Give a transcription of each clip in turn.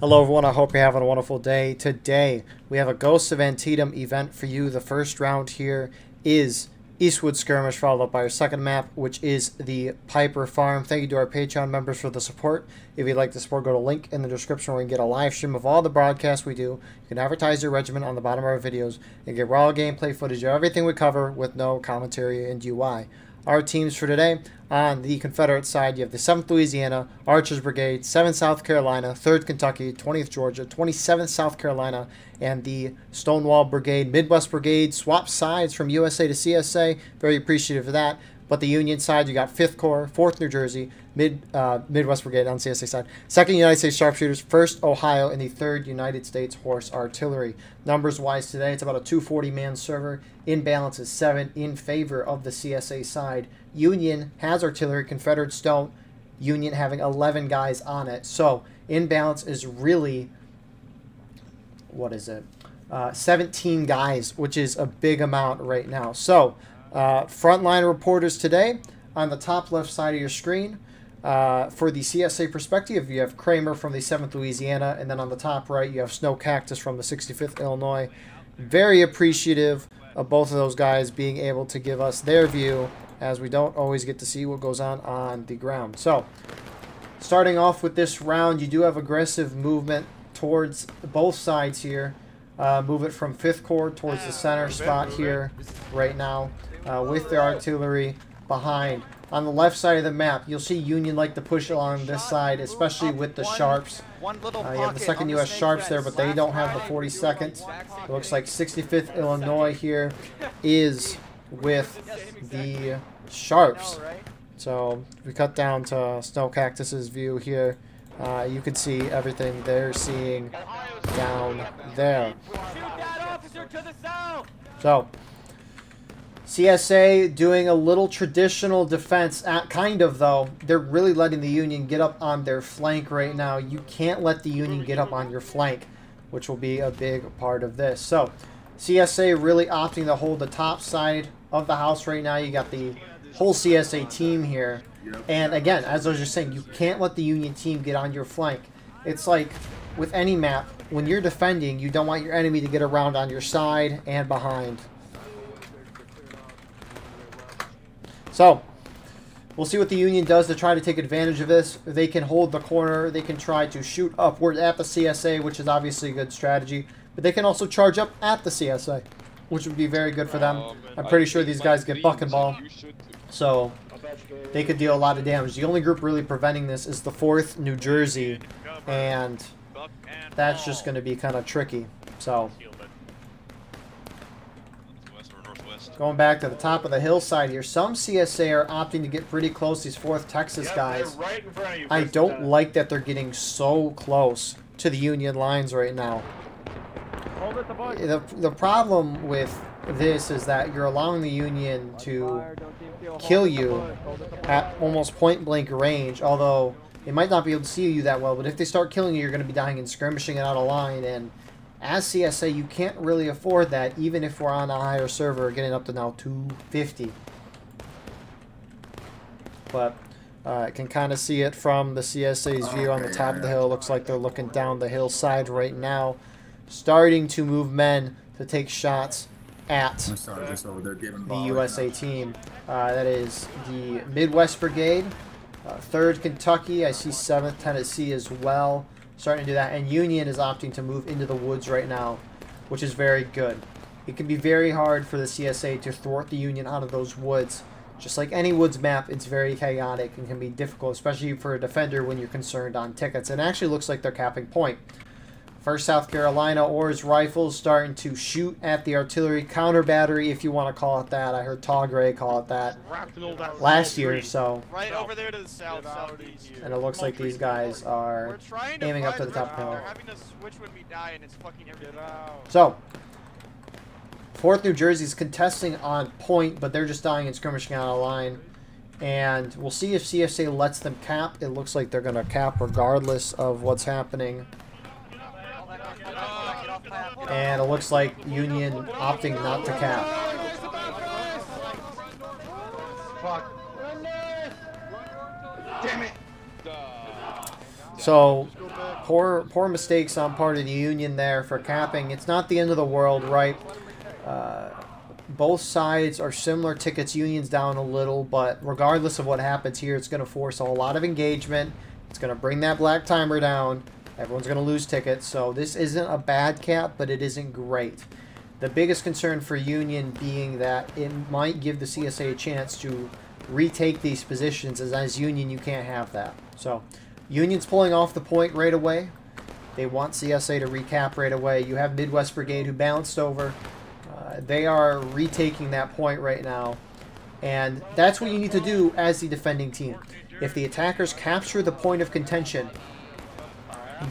Hello everyone, I hope you're having a wonderful day. Today, we have a Ghosts of Antietam event for you. The first round here is Eastwood Skirmish, followed up by our second map, which is the Piper Farm. Thank you to our Patreon members for the support. If you'd like to support, go to link in the description where you can get a live stream of all the broadcasts we do. You can advertise your regiment on the bottom of our videos and get raw gameplay footage of everything we cover with no commentary and UI our teams for today. On the Confederate side, you have the 7th Louisiana, Archers Brigade, 7th South Carolina, 3rd Kentucky, 20th Georgia, 27th South Carolina, and the Stonewall Brigade. Midwest Brigade swap sides from USA to CSA. Very appreciative of that. But the Union side, you got 5th Corps, 4th New Jersey, Mid uh, Midwest Brigade on CSA side, 2nd United States Sharpshooters, 1st Ohio, and the 3rd United States Horse Artillery. Numbers wise today, it's about a 240 man server. In balance is 7 in favor of the CSA side. Union has artillery, Confederates don't. Union having 11 guys on it. So in balance is really, what is it? Uh, 17 guys, which is a big amount right now. So uh, frontline reporters today on the top left side of your screen. Uh, for the CSA perspective, you have Cramer from the 7th Louisiana, and then on the top right, you have Snow Cactus from the 65th Illinois. Very appreciative of both of those guys being able to give us their view, as we don't always get to see what goes on on the ground. So, starting off with this round, you do have aggressive movement towards both sides here. Uh, move it from 5th Corps towards the center spot here right now uh, with their artillery behind. On the left side of the map, you'll see Union like to push along this side, especially with the Sharps. Uh, you have the 2nd U.S. Sharps there, but they don't have the 42nd. It looks like 65th Illinois here is with the Sharps. So we cut down to Snow Cactus's view here. Uh, you can see everything they're seeing down there. So, CSA doing a little traditional defense, at, kind of though. They're really letting the Union get up on their flank right now. You can't let the Union get up on your flank, which will be a big part of this. So, CSA really opting to hold the top side of the house right now. You got the whole CSA team here. And again, as I was just saying, you can't let the Union team get on your flank. It's like with any map, when you're defending, you don't want your enemy to get around on your side and behind. So, we'll see what the Union does to try to take advantage of this. They can hold the corner. They can try to shoot upward at the CSA, which is obviously a good strategy. But they can also charge up at the CSA, which would be very good for them. I'm pretty sure these guys get buck and ball. So, they could deal a lot of damage. The only group really preventing this is the 4th New Jersey, and that's just going to be kind of tricky. So, Going back to the top of the hillside here, some CSA are opting to get pretty close, these 4th Texas guys. I don't like that they're getting so close to the Union lines right now. The, the problem with this is that you're allowing the Union to kill you at almost point-blank range, although they might not be able to see you that well, but if they start killing you, you're going to be dying and skirmishing it out of line, and as CSA, you can't really afford that, even if we're on a higher server, getting up to now 250. But uh, I can kind of see it from the CSA's view on the top of the hill. Looks like they're looking down the hillside right now, starting to move men to take shots at the USA team. Uh, that is the Midwest Brigade, uh, 3rd Kentucky. I see 7th Tennessee as well starting to do that. And Union is opting to move into the woods right now, which is very good. It can be very hard for the CSA to thwart the Union out of those woods. Just like any woods map, it's very chaotic and can be difficult, especially for a defender when you're concerned on tickets. And it actually looks like they're capping point. First South Carolina Orr's rifles starting to shoot at the artillery counter battery, if you want to call it that. I heard Tall Gray call it that last year, so. Right over there to the south, southeast. And it looks like these guys are aiming up to the top hill. So, Fourth New Jersey is contesting on point, but they're just dying and skirmishing out of line. And we'll see if CSA lets them cap. It looks like they're going to cap regardless of what's happening. And it looks like Union opting not to cap. Damn it! So poor poor mistakes on part of the union there for capping. It's not the end of the world, right? Uh, both sides are similar tickets. Union's down a little, but regardless of what happens here, it's going to force a lot of engagement. It's going to bring that black timer down. Everyone's going to lose tickets. So this isn't a bad cap, but it isn't great. The biggest concern for Union being that it might give the CSA a chance to retake these positions, as as Union you can't have that. So Union's pulling off the point right away. They want CSA to recap right away. You have Midwest Brigade who bounced over. Uh, they are retaking that point right now. And that's what you need to do as the defending team. If the attackers capture the point of contention,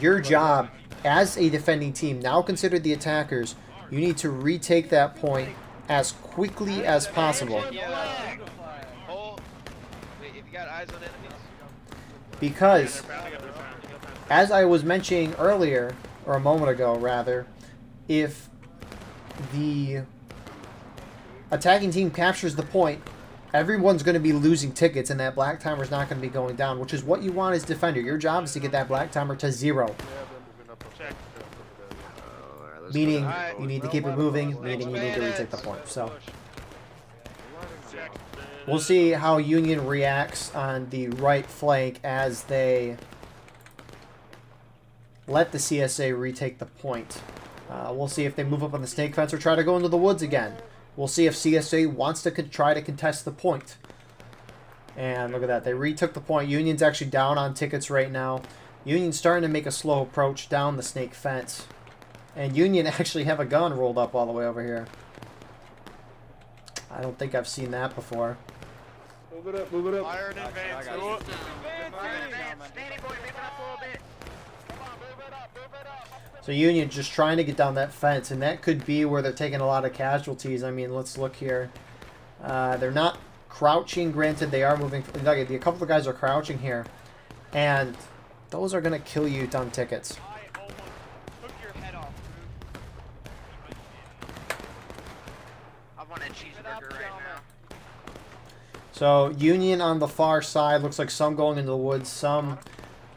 your job as a defending team, now consider the attackers, you need to retake that point as quickly as possible. Because, as I was mentioning earlier, or a moment ago rather, if the attacking team captures the point, everyone's going to be losing tickets and that black timer is not going to be going down, which is what you want as defender. Your job is to get that black timer to zero. Meaning you need to keep it moving, meaning you need to retake the point. So we'll see how Union reacts on the right flank as they let the CSA retake the point. Uh, we'll see if they move up on the snake fence or try to go into the woods again. We'll see if CSA wants to try to contest the point. And look at that. They retook the point. Union's actually down on tickets right now. Union's starting to make a slow approach down the snake fence. And Union actually have a gun rolled up all the way over here. I don't think I've seen that before. Move it up, move it up. Fire in advance. So Union just trying to get down that fence, and that could be where they're taking a lot of casualties. I mean, let's look here. Uh, they're not crouching. Granted, they are moving. A couple of guys are crouching here, and those are going to kill you on tickets. So Union on the far side looks like some going into the woods, some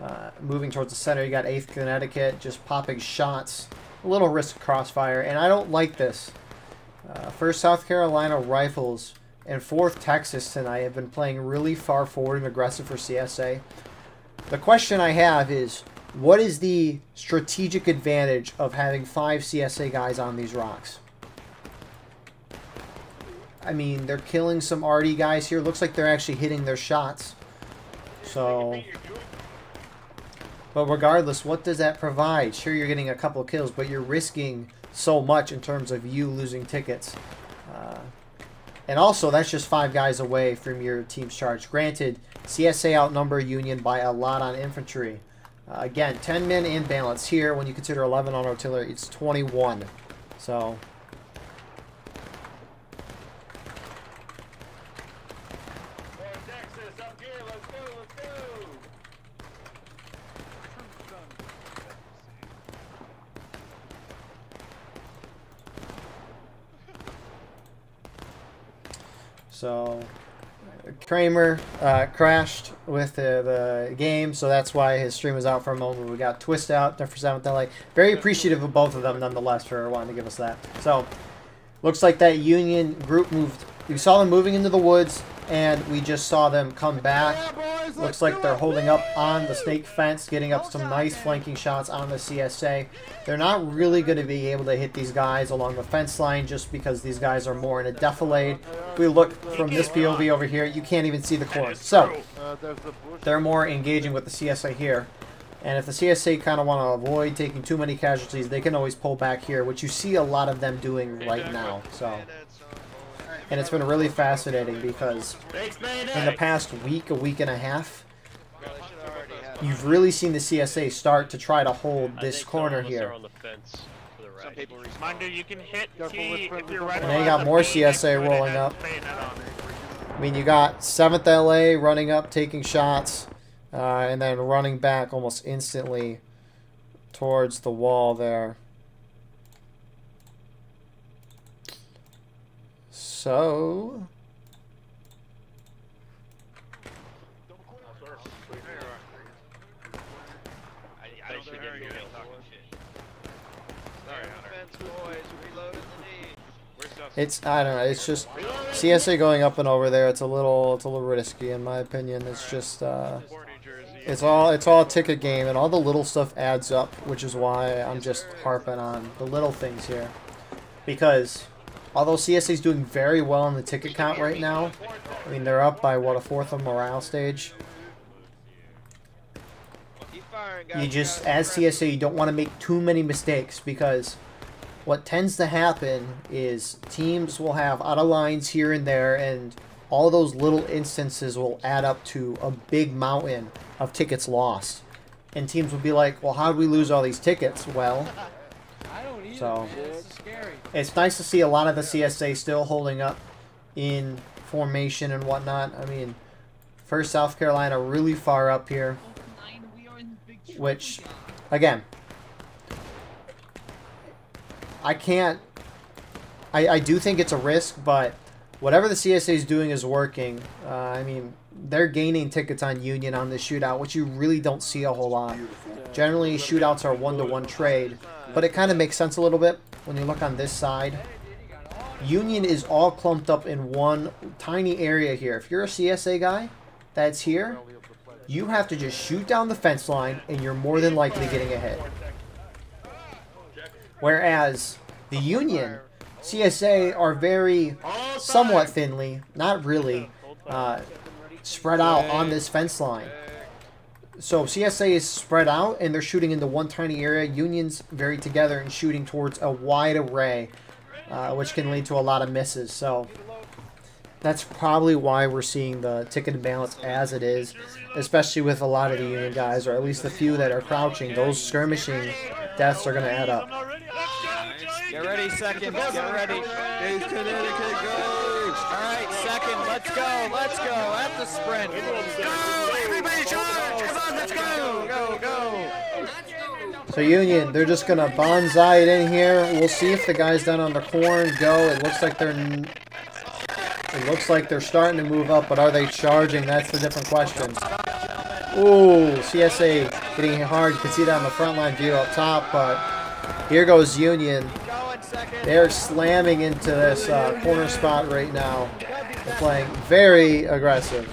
uh, moving towards the center. You got 8th Connecticut just popping shots. A little risk of crossfire, and I don't like this. Uh, first South Carolina Rifles and 4th Texas tonight have been playing really far forward and aggressive for CSA. The question I have is, what is the strategic advantage of having five CSA guys on these rocks? I mean, they're killing some arty guys here. Looks like they're actually hitting their shots. So, but regardless, what does that provide? Sure, you're getting a couple kills, but you're risking so much in terms of you losing tickets. Uh, and also, that's just five guys away from your team's charge. Granted, CSA outnumber Union by a lot on infantry. Uh, again, 10 men in balance here. When you consider 11 on artillery, it's 21. So, So Cramer uh, crashed with the, the, game, so that's why his stream was out for a moment. We got Twista out there for 7th LA. Very appreciative of both of them, nonetheless, for wanting to give us that. So, looks like that Union group moved. We saw them moving into the woods, and we just saw them come back Looks like they're holding up on the snake fence, getting up some nice flanking shots on the CSA. They're not really going to be able to hit these guys along the fence line just because these guys are more in a defilade. If we look from this POV over here, you can't even see the corn. So, they're more engaging with the CSA here. And if the CSA kind of want to avoid taking too many casualties, they can always pull back here, which you see a lot of them doing right now. So. And it's been really fascinating because in the past week, a week and a half, you've really seen the CSA start to try to hold this corner here. Mind you can hit T if you're right And then you got more CSA rolling up. I mean, you got 7th LA running up, taking shots, uh, and then running back almost instantly towards the wall there. So... It's I don't know. It's just CSA going up and over there. It's a little it's a little risky in my opinion. It's just uh, it's all it's all a ticket game and all the little stuff adds up, which is why I'm just harping on the little things here. Because although CSA is doing very well in the ticket count right now, I mean they're up by what a fourth of morale stage. You just as CSA you don't want to make too many mistakes because what tends to happen is teams will have out of lines here and there, and all those little instances will add up to a big mountain of tickets lost. And teams will be like, well, how did we lose all these tickets? Well, so it's nice to see a lot of the CSA still holding up in formation and whatnot. I mean, first South Carolina really far up here, which, again, I can't. I, I do think it's a risk, but whatever the CSA is doing is working. Uh, I mean, they're gaining tickets on Union on this shootout, which you really don't see a whole lot. Generally, shootouts are one-to-one -one trade, but it kind of makes sense a little bit when you look on this side. Union is all clumped up in one tiny area here. If you're a CSA guy that's here, you have to just shoot down the fence line, and you're more than likely getting a hit. Whereas the Union, CSA are very somewhat thinly, not really, uh, spread out on this fence line. So CSA is spread out and they're shooting into one tiny area. Union's very together and shooting towards a wide array, uh, which can lead to a lot of misses. So that's probably why we're seeing the ticket imbalance as it is, especially with a lot of the Union guys, or at least the few that are crouching. Those skirmishing deaths are going to add up. Get ready, second. Get ready. Connecticut, go! All right, second. Let's go. Let's go. At the sprint. Go! So Union, they're just going to banzai it in here. We'll see if the guys down on the corn go. It looks like they're... It looks like they're starting to move up, but are they charging? That's the different question. Ooh, CSA getting hard. You can see that on the front line view up top, but here goes Union. They're slamming into this uh, corner spot right now. They're playing very aggressive.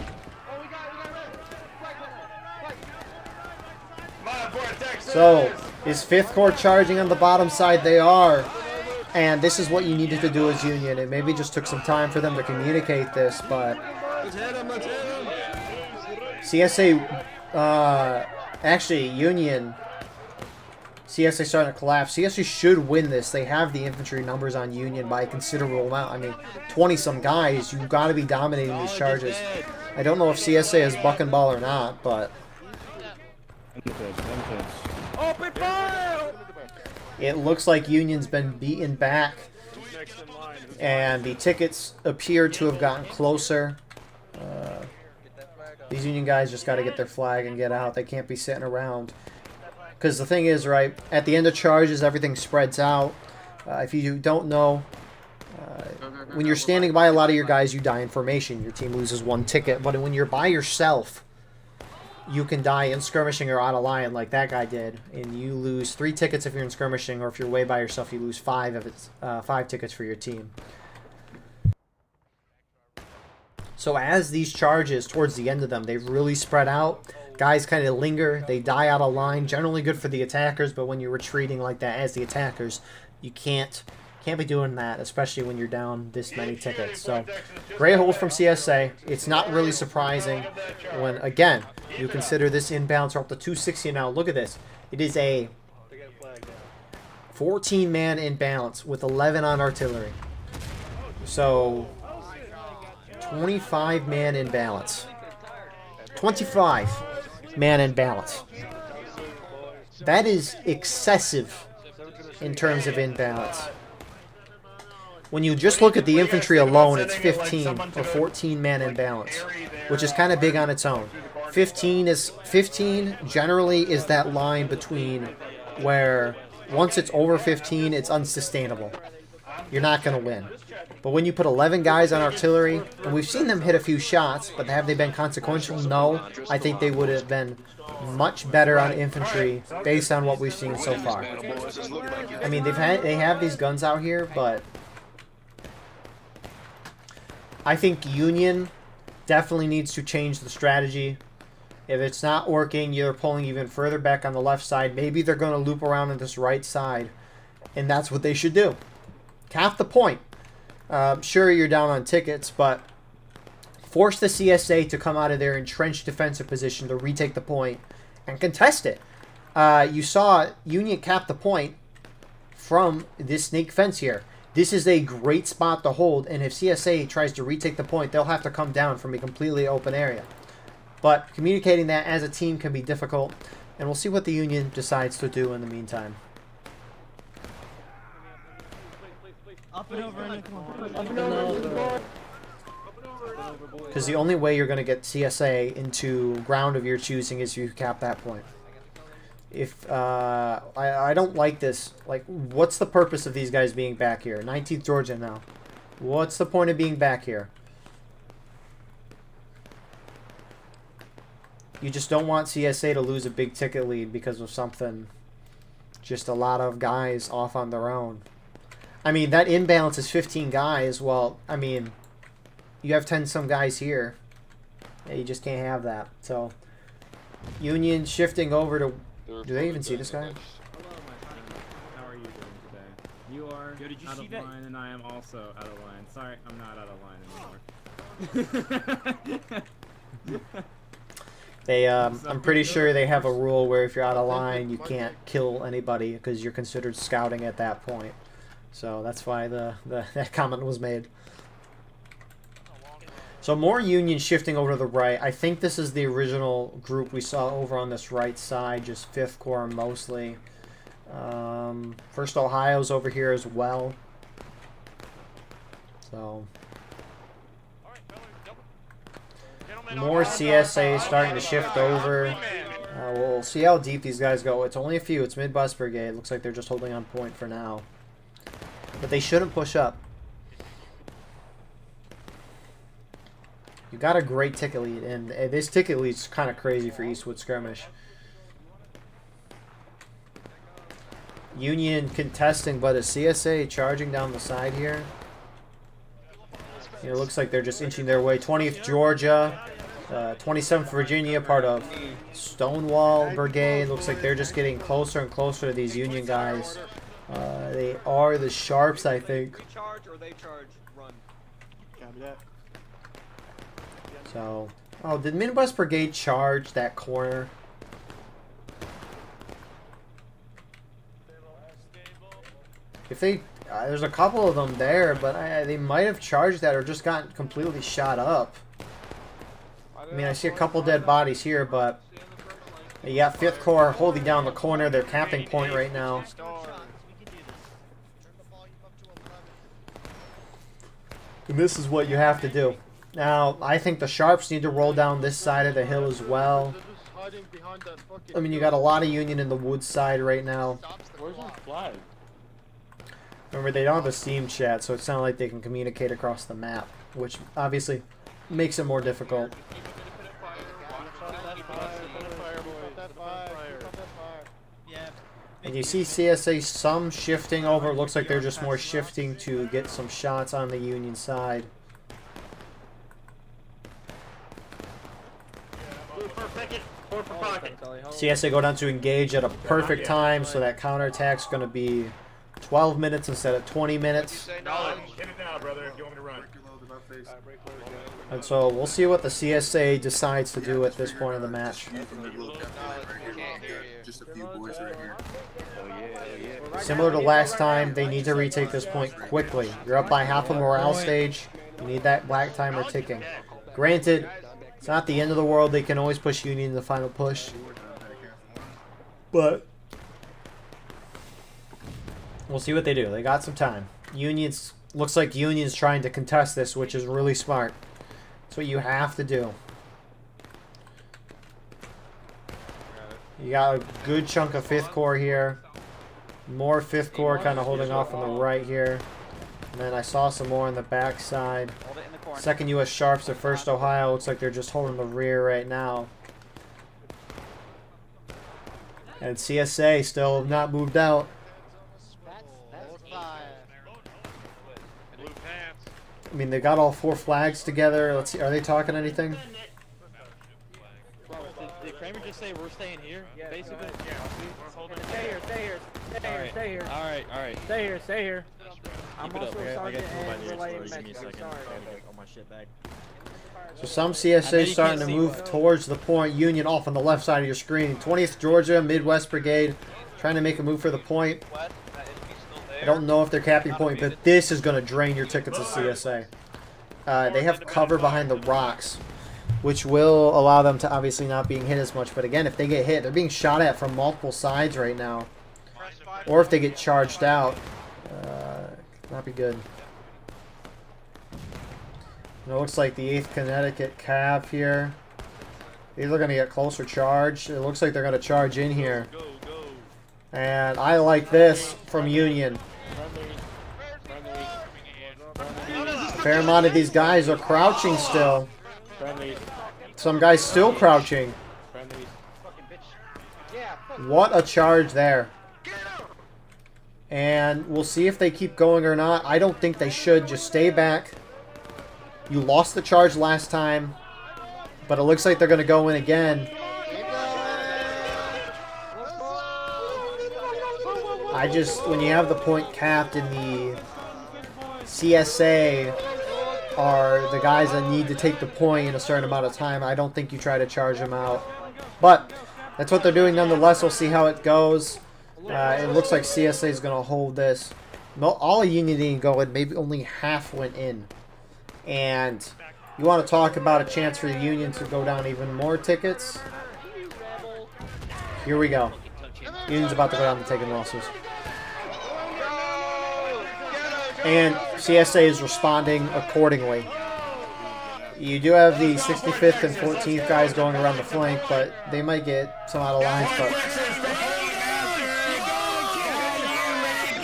So, is fifth corps charging on the bottom side? They are. And this is what you needed to do as Union. It maybe just took some time for them to communicate this, but... CSA, uh, actually, Union, CSA starting to collapse. CSA should win this. They have the infantry numbers on Union by a considerable amount. I mean, 20-some guys. You've got to be dominating these charges. I don't know if CSA is buck and ball or not, but... Open fire! It looks like Union's been beaten back. And the tickets appear to have gotten closer. Uh, these Union guys just got to get their flag and get out. They can't be sitting around. Because the thing is, right, at the end of charges, everything spreads out. Uh, if you don't know, uh, when you're standing by a lot of your guys, you die in formation. Your team loses one ticket. But when you're by yourself, you can die in skirmishing or out of line like that guy did. And you lose three tickets if you're in skirmishing, or if you're way by yourself, you lose five if it's uh, five tickets for your team. So as these charges, towards the end of them, they've really spread out. Guys kind of linger. They die out of line. Generally good for the attackers, but when you're retreating like that as the attackers, you can't can't be doing that, especially when you're down this many tickets. So, great hold from CSA. It's not really surprising when, again, you consider this inbounds are up to 260 now. Look at this. It is a 14-man inbounds with 11 on artillery. So, 25 man in balance. 25 man in balance. That is excessive in terms of imbalance. When you just look at the infantry alone, it's 15 or 14 man in balance, which is kind of big on its own. 15 is 15 generally is that line between where once it's over 15, it's unsustainable. you're not going to win. But when you put 11 guys on artillery, and we've seen them hit a few shots, but have they been consequential? No. I think they would have been much better on infantry based on what we've seen so far. I mean, they've had they have these guns out here, but I think Union definitely needs to change the strategy. If it's not working, you're pulling even further back on the left side. Maybe they're going to loop around on this right side, and that's what they should do. Half the point. Uh, sure, you're down on tickets, but force the CSA to come out of their entrenched defensive position to retake the point and contest it. Uh, you saw Union cap the point from this snake fence here. This is a great spot to hold, and if CSA tries to retake the point, they'll have to come down from a completely open area. But communicating that as a team can be difficult, and we'll see what the Union decides to do in the meantime. Up and over and come on. Up and over. Because the only way you're going to get CSA into ground of your choosing is you cap that point. If uh, I, I don't like this, like, what's the purpose of these guys being back here? 19th Georgia now. What's the point of being back here? You just don't want CSA to lose a big ticket lead because of something. Just a lot of guys off on their own. I mean, that imbalance is 15 guys. Well, I mean, you have 10 some guys here. Yeah, you just can't have that. So, Union shifting over to... Do they even see this guy? Hello, my friend. How are you doing today? You are Yo, did you out see of that? line, and I am also out of line. Sorry, I'm not out of line anymore. They, um, I'm pretty sure they have a rule where if you're out of line, you can't kill anybody because you're considered scouting at that point. So that's why the, the that comment was made. So more Union shifting over to the right. I think this is the original group we saw over on this right side, just 5th Corps mostly. Um, First Ohio's over here as well. So more CSA starting to shift over. Uh, we'll see how deep these guys go. It's only a few. It's Midwest Brigade. Looks like they're just holding on point for now. But they shouldn't push up. You got a great ticket lead, and this ticket lead's kind of crazy for Eastwood Skirmish. Union contesting, but a CSA charging down the side here. It looks like they're just inching their way. 20th Georgia, uh, 27th Virginia, part of Stonewall Brigade. Looks like they're just getting closer and closer to these Union guys. Uh, they are the Sharps, I think. We charge or they charge, run. Copy that. So, oh, did Midwest Brigade charge that corner? If they, uh, there's a couple of them there, but I, they might have charged that or just gotten completely shot up. I mean, I see a couple dead bodies here, but you got 5th Corps holding down the corner. They're capping point right now. And this is what you have to do. Now, I think the Sharps need to roll down this side of the hill as well. I mean, you got a lot of Union in the woods side right now. Where's your flag? Remember, they don't have a Steam chat, so it's not like they can communicate across the map, which obviously makes it more difficult. And you see CSA some shifting over. It looks like they're just more shifting to get some shots on the Union side. CSA go down to engage at a perfect time, so that counterattack's going to be 12 minutes instead of 20 minutes. Hit it now, brother, if you want me to run. And so we'll see what the CSA decides to do at this point of the match. Just a few boys right here. Similar to last time, they need to retake this point quickly. You're up by half a morale stage. You need that black timer ticking. Granted, it's not the end of the world. They can always push Union in the final push. But we'll see what they do. They got some time. Union's looks like Union's trying to contest this, which is really smart. That's what you have to do. You got a good chunk of 5th Corps here. More 5th Corps kind of holding off on the right here. And then I saw some more on the backside. Hold it in the corner. Second U.S. Sharps to First Ohio. Looks like they're just holding the rear right now. And CSA still have not moved out. I mean, they got all four flags together. Let's see. Are they talking anything? Did, did Cramer just say we're staying here? Basically? We're Stay here, stay here, stay here, stay here, Alright, alright. stay here, stay here. I'm Keep it up. also I got- I sergeant got and the relaying Give me a message. second. Sorry. I gotta get all my shit back. So some CSA bet starting to move what- towards the point. Union off on the left side of your screen. 20th Georgia Midwest Brigade trying to make a move for the point. I don't know if they're capping point, but this is going to drain your tickets to CSA. Uh, they have cover behind the rocks, which will allow them to obviously not being hit as much. But again, if they get hit, they're being shot at from multiple sides right now. Or if they get charged out, uh, not be good. It looks like the 8th Connecticut Cav here. These are going to get closer charge. It looks like they're going to charge in here. And I like this from Union. Fair amount of these guys are crouching still. Some guys still crouching. What a charge there. And we'll see if they keep going or not. I don't think they should. Just stay back. You lost the charge last time. But it looks like they're going to go in again. I just, when you have the point capped in the CSA are the guys that need to take the point in a certain amount of time, I don't think you try to charge them out. But that's what they're doing nonetheless. We'll see how it goes. Uh, it looks like CSA is going to hold this. No, all of Union didn't go in. Maybe only half went in. And you want to talk about a chance for the Union to go down even more tickets? Here we go. Union's about to go down to taking losses. And CSA is responding accordingly. You do have the 65th and 14th guys going around the flank, but they might get some out of lines. But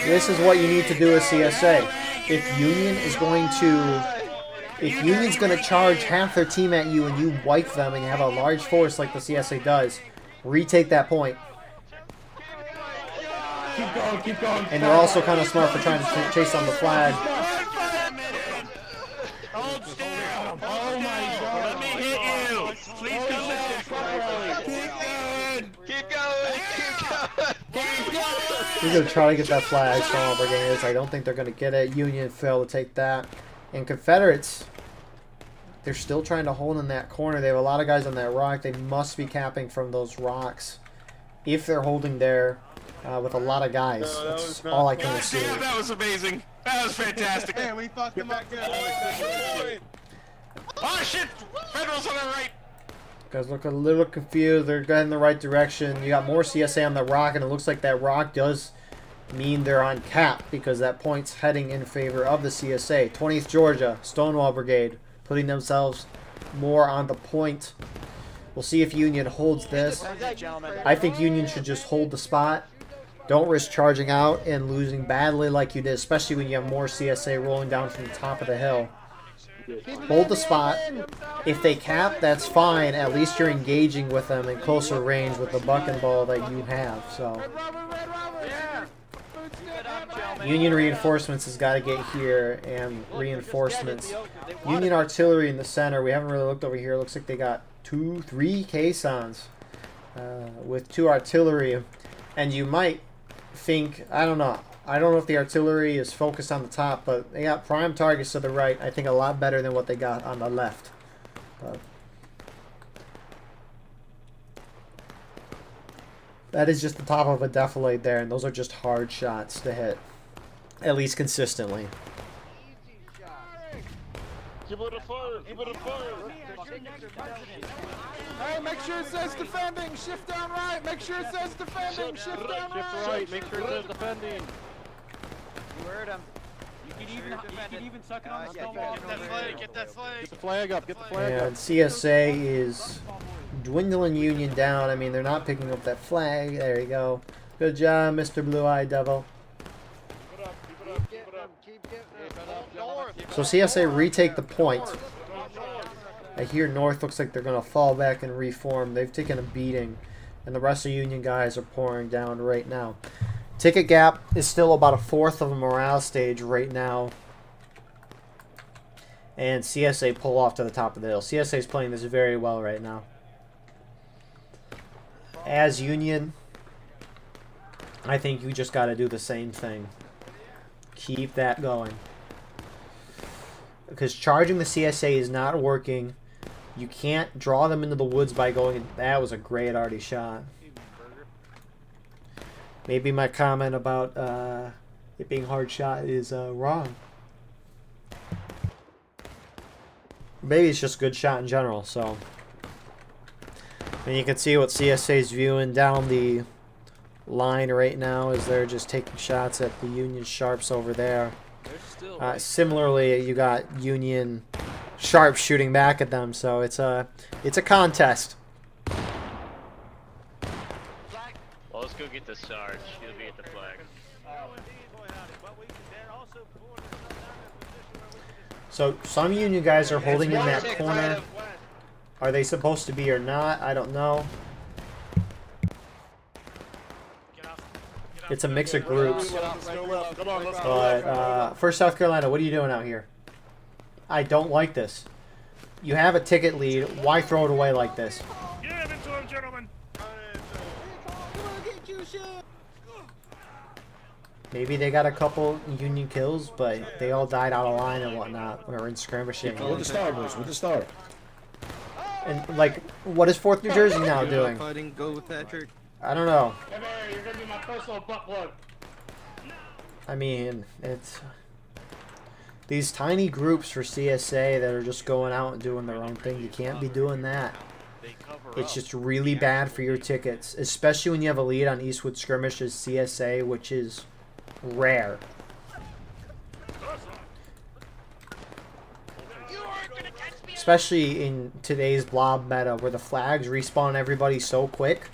this is what you need to do with CSA. If Union is going to, if Union's going to charge half their team at you and you wipe them and you have a large force like the CSA does, retake that point. Keep going, keep going. And they're also kind of smart for trying to ch- chase on the flag. Hold still. Oh my. Let me hit you. Please go. Keep going! Keep going! We're going to try to get that flag, Stonewall Brigades. I don't think they're going to get it. Union failed to take that. And Confederates, they're still trying to hold in that corner. They have a lot of guys on that rock. They must be capping from those rocks if they're holding there uh, with a lot of guys. No, that That's was all I can assume. Damn, that was amazing. That was fantastic. Man, we fucked him up good. Oh shit! Federals on the right. Guys look a little confused. They're going in the right direction. You got more CSA on the rock, and it looks like that rock does mean they're on cap because that point's heading in favor of the CSA. 20th Georgia, Stonewall Brigade, putting themselves more on the point. We'll see if Union holds this. I think Union should just hold the spot. Don't risk charging out and losing badly like you did, especially when you have more CSA rolling down from the top of the hill. Hold the spot. If they cap, that's fine. At least you're engaging with them in closer range with the buck and ball that you have. So Union reinforcements has got to get here, and reinforcements. Union artillery in the center. We haven't really looked over here. Looks like they got two, three caissons uh, with two artillery, and you might think I don't know. I don't know if the artillery is focused on the top, but they got prime targets to the right. I think a lot better than what they got on the left. But that is just the top of a defilade there, and those are just hard shots to hit, at least consistently. Give it a fire. Give it a fire. Hey, make sure it says defending. Shift down right. Make sure it says defending. Shift down Shift right. right, make sure it says defending. You heard him. You can even, you can even suck it on the yeah, stonewall. get that flag, get that flag. Get the flag up, get the flag And. CSA is dwindling Union down. I mean, they're not picking up that flag. There you go. Good job, Mr. Blue Eye Devil. So CSA retake the point. I hear North looks like they're going to fall back and reform. They've taken a beating, and the rest of Union guys are pouring down right now. Ticket gap is still about a fourth of a morale stage right now. And CSA pull off to the top of the hill. CSA is playing this very well right now. As Union, I think you just got to do the same thing. Keep that going. Because charging the CSA is not working. You can't draw them into the woods by going... That was a great arty shot. Maybe my comment about uh, it being hard shot is uh, wrong. Maybe it's just good shot in general, so... And you can see what CSA is viewing down the line right now as they're just taking shots at the Union Sharps over there. Uh, similarly, you got Union Sharps shooting back at them, so it's a it's a contest. Well, let's go get the Sarge. He'll be at the flag. So some Union guys are holding in that corner. Are they supposed to be or not? I don't know. It's a mix of groups. But uh, for South Carolina, what are you doing out here? I don't like this. You have a ticket lead. Why throw it away like this? Give it to him, gentlemen. Maybe they got a couple Union kills, but they all died out of line and whatnot, or in skirmishing. With the star, boys. With the star. And like, what is Fourth New Jersey now doing? Fighting, go with Patrick. I don't know. Come here, you're gonna be my personal butt plug. I mean, it's these tiny groups for CSA that are just going out and doing their own thing. You can't be doing that. It's just really bad for your tickets, especially when you have a lead on Eastwood Skirmish as CSA, which is rare. Especially in today's blob meta where the flags respawn everybody so quick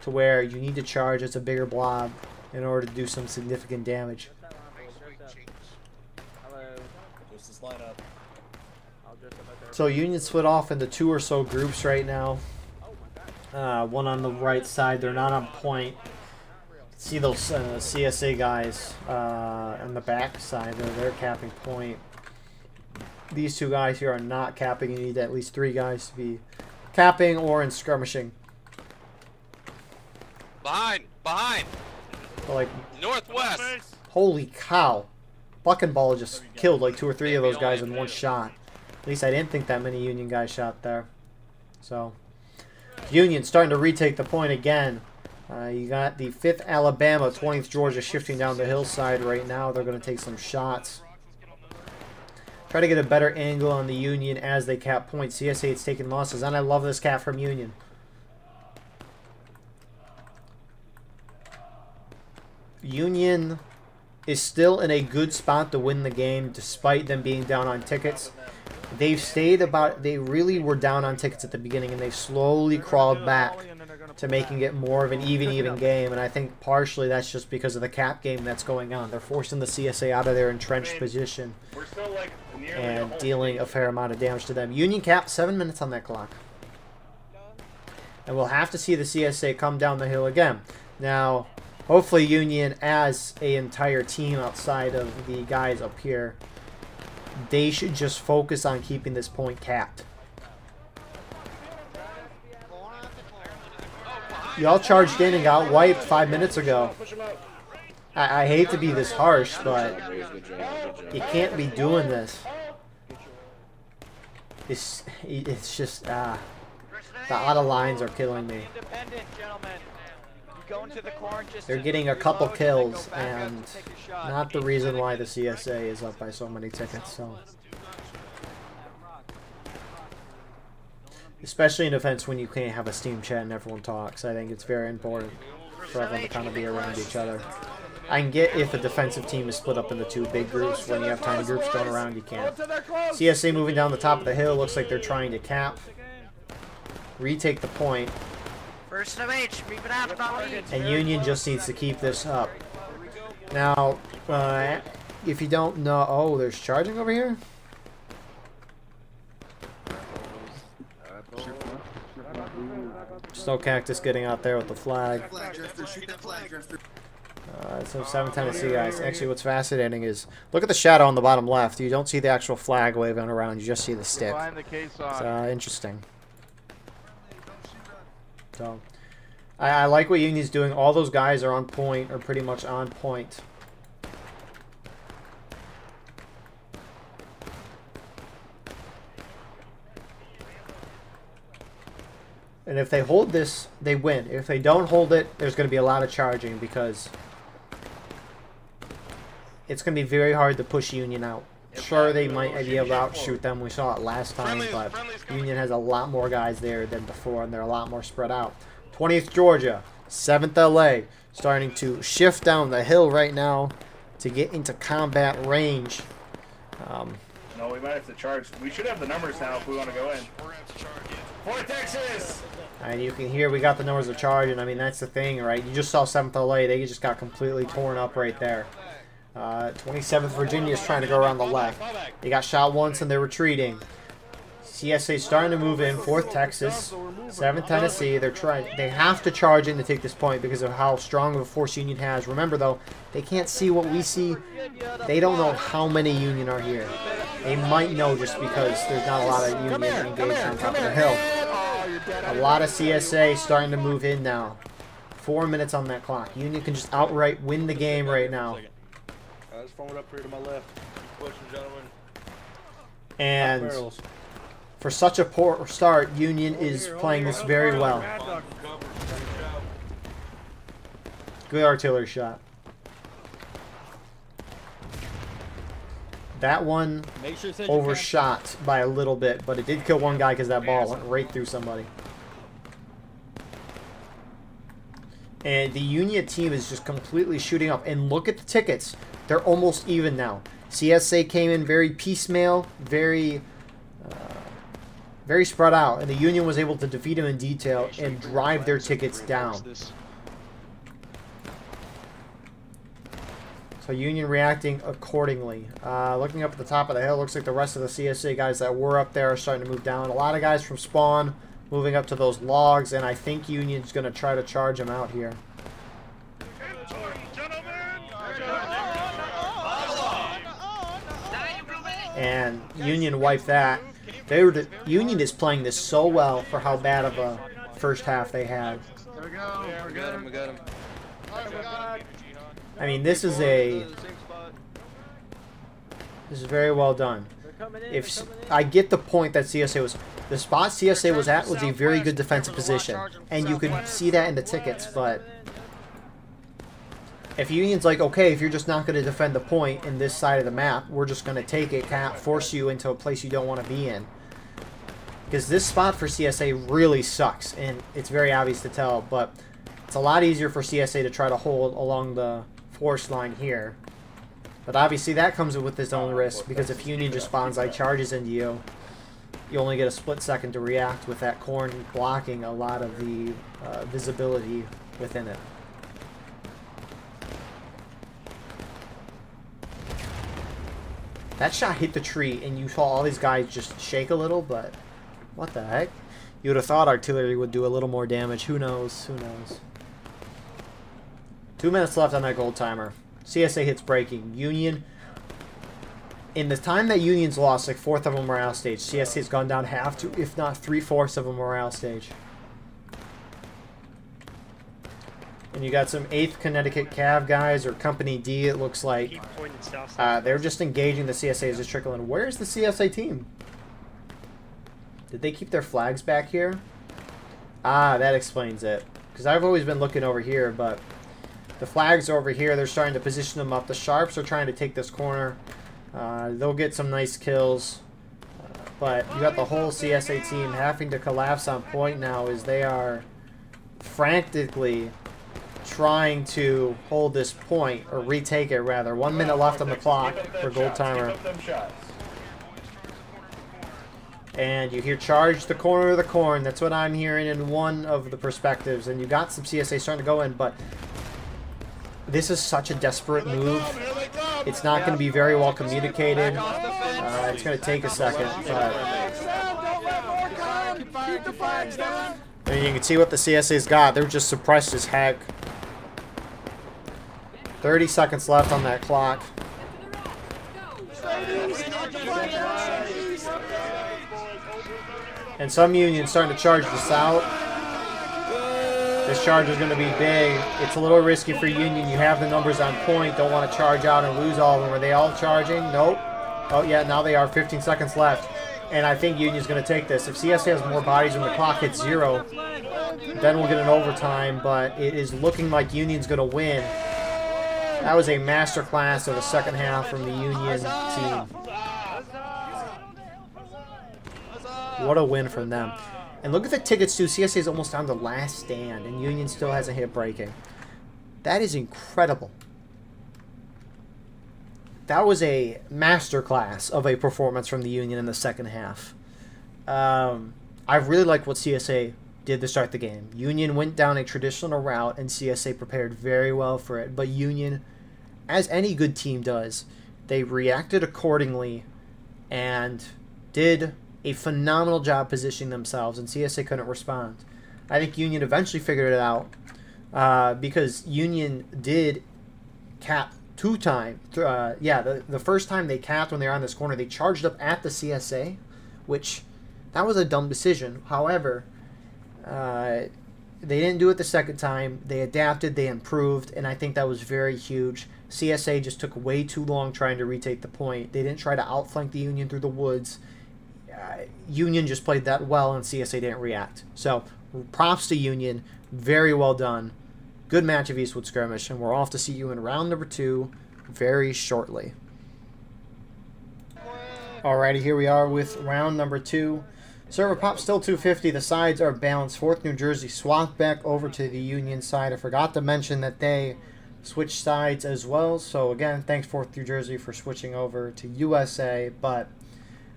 to where you need to charge as a bigger blob in order to do some significant damage. Just this lineup. So Union split off into two or so groups right now. Uh, one on the right side, they're not on point. See those uh, CSA guys uh, on the back side, they're, they're capping point. These two guys here are not capping. You need at least three guys to be capping or in skirmishing. Behind! Behind! But like, Northwest! holy cow. Fucking buck and ball just killed like two or three of those guys in one shot. At least I didn't think that many Union guys shot there. So, Union starting to retake the point again. Uh, you got the 5th Alabama, 20th Georgia shifting down the hillside right now. They're going to take some shots. Try to get a better angle on the Union as they cap points. CSA it's taking losses, and I love this cap from Union. Union is still in a good spot to win the game despite them being down on tickets. They've stayed about, they really were down on tickets at the beginning and they've slowly crawled back to making it more of an even, even game. And I think partially that's just because of the cap game that's going on. They're forcing the CSA out of their entrenched position We're still like and a dealing a fair amount of damage to them. Union cap, seven minutes on that clock. And we'll have to see the CSA come down the hill again. Now, hopefully Union as a entire team outside of the guys up here, they should just focus on keeping this point capped. Y'all charged in and got wiped five minutes ago. I, I hate to be this harsh, but you can't be doing this. It's it's just ah, the out of lines are killing me. They're getting a couple kills and not the reason why the CSA is up by so many tickets. So, especially in defense when you can't have a Steam chat and everyone talks, I think it's very important for everyone to kind of be around each other. I can get if a defensive team is split up into two big groups. When you have tiny groups going around, you can't. To their close. CSA moving down the top of the hill. Looks like they're trying to cap. Retake the point. First of H, it out. And Union just needs to keep this up. Now, uh, if you don't know, oh, there's charging over here. Snow cactus getting out there with the flag. Uh, so 7 Tennessee guys. Actually, what's fascinating is look at the shadow on the bottom left. You don't see the actual flag waving around. You just see the stick. Find the case It's uh, interesting. So, I, I like what Union's doing. All those guys are on point, or pretty much on point. And if they hold this, they win. If they don't hold it, there's going to be a lot of charging because it's going to be very hard to push Union out. Sure, they might be able to outshoot them. We saw it last time, but. Union has a lot more guys there than before, and they're a lot more spread out. 20th Georgia, 7th LA, starting to shift down the hill right now to get into combat range. Um, No, we might have to charge. We should have the numbers now if we want to go in. We're gonna have to charge it. 4th Texas! And you can hear we got the numbers of charge, and I mean that's the thing, right? You just saw 7th LA; they just got completely torn up right there. Uh, 27th Virginia is trying to go around the left. They got shot once and they're retreating. CSA starting to move in. 4th Texas, 7th Tennessee. They're trying. They have to charge in to take this point because of how strong of a force Union has. Remember though, they can't see what we see. They don't know how many Union are here. They might know just because there's not a lot of Union engaged on top of the hill. You're dead. A lot of CSA starting to move in now. Four minutes on that clock. Union can just outright win the game right now. I just forward up here to my left. Question, gentlemen. And for such a poor start, Union is playing this very well. Good artillery shot. That one sure it says you can't- overshot by a little bit, but it did kill one guy because that ball went right through somebody. And the Union team is just completely shooting up. And look at the tickets. They're almost even now. CSA came in very piecemeal, very, uh, very spread out. And the Union was able to defeat them in detail and drive their tickets down. So Union reacting accordingly. Uh, looking up at the top of the hill, looks like the rest of the CSA guys that were up there are starting to move down. A lot of guys from spawn moving up to those logs, and I think Union's going to try to charge them out here. And Union wiped that. They were Union is playing this so well for how bad of a first half they had. There we go. We got him, we got him. I mean, this is a this is very well done. If I get the point that CSA was the spot CSA was at was a very good defensive position, and you could see that in the tickets. But if Union's like, okay, if you're just not going to defend the point in this side of the map, we're just going to take it, can't force you into a place you don't want to be in. Because this spot for CSA really sucks, and it's very obvious to tell. But it's a lot easier for CSA to try to hold along the force line here. But obviously that comes with its own risk because if Union just spawns like charges into you, you only get a split second to react with that corn blocking a lot of the uh, visibility within it. That shot hit the tree and you saw all these guys just shake a little, but what the heck? You would have thought artillery would do a little more damage. Who knows? Who knows? Two minutes left on that gold timer. CSA hits breaking. Union. In the time that Union's lost, like fourth of a morale stage, CSA's gone down half to, if not three fourths of a morale stage. And you got some 8th Connecticut Cav guys, or Company D, it looks like. Uh, they're just engaging the CSA CSAs just trickling. Where's the CSA team? Did they keep their flags back here? Ah, that explains it. Because I've always been looking over here, but the flags are over here. They're starting to position them up. The Sharps are trying to take this corner. Uh, they'll get some nice kills. But you got the whole CSA team having to collapse on point now as they are frantically trying to hold this point, or retake it rather. One minute left on the clock for gold timer. And you hear charge the corner of the corn. That's what I'm hearing in one of the perspectives. And you got some CSA starting to go in, but this is such a desperate move. It's not going to be very well communicated. Uh, it's going to take a second, but and you can see what the CSA's got. They're just suppressed as heck. 30 seconds left on that clock. And some unions starting to charge this out. This charge is going to be big. It's a little risky for Union. You have the numbers on point. Don't want to charge out and lose all of them. Are they all charging? Nope. Oh, yeah, now they are. 15 seconds left. And I think Union's going to take this. If CSA has more bodies when the clock hits zero, then we'll get an overtime. But it is looking like Union's going to win. That was a masterclass of the second half from the Union team. What a win from them. And look at the tickets too. CSA is almost down to last stand, and Union still hasn't hit breaking. That is incredible. That was a masterclass of a performance from the Union in the second half. Um, I really like what CSA did to start the game. Union went down a traditional route, and CSA prepared very well for it. But Union, as any good team does, they reacted accordingly and did a phenomenal job positioning themselves, and CSA couldn't respond. I think Union eventually figured it out uh, because Union did cap two times. Uh, yeah, the, the first time they capped when they were on this corner, they charged up at the CSA, which that was a dumb decision. However, uh, they didn't do it the second time. They adapted, they improved, and I think that was very huge. CSA just took way too long trying to retake the point. They didn't try to outflank the Union through the woods. Uh, Union just played that well, and CSA didn't react. So, props to Union. Very well done. Good match of East Woods Skirmish, and we're off to see you in round number two very shortly. Alrighty, here we are with round number two. Server pop still 250. The sides are balanced. Fourth New Jersey swapped back over to the Union side. I forgot to mention that they switched sides as well. So again, thanks Fourth New Jersey for switching over to USA. But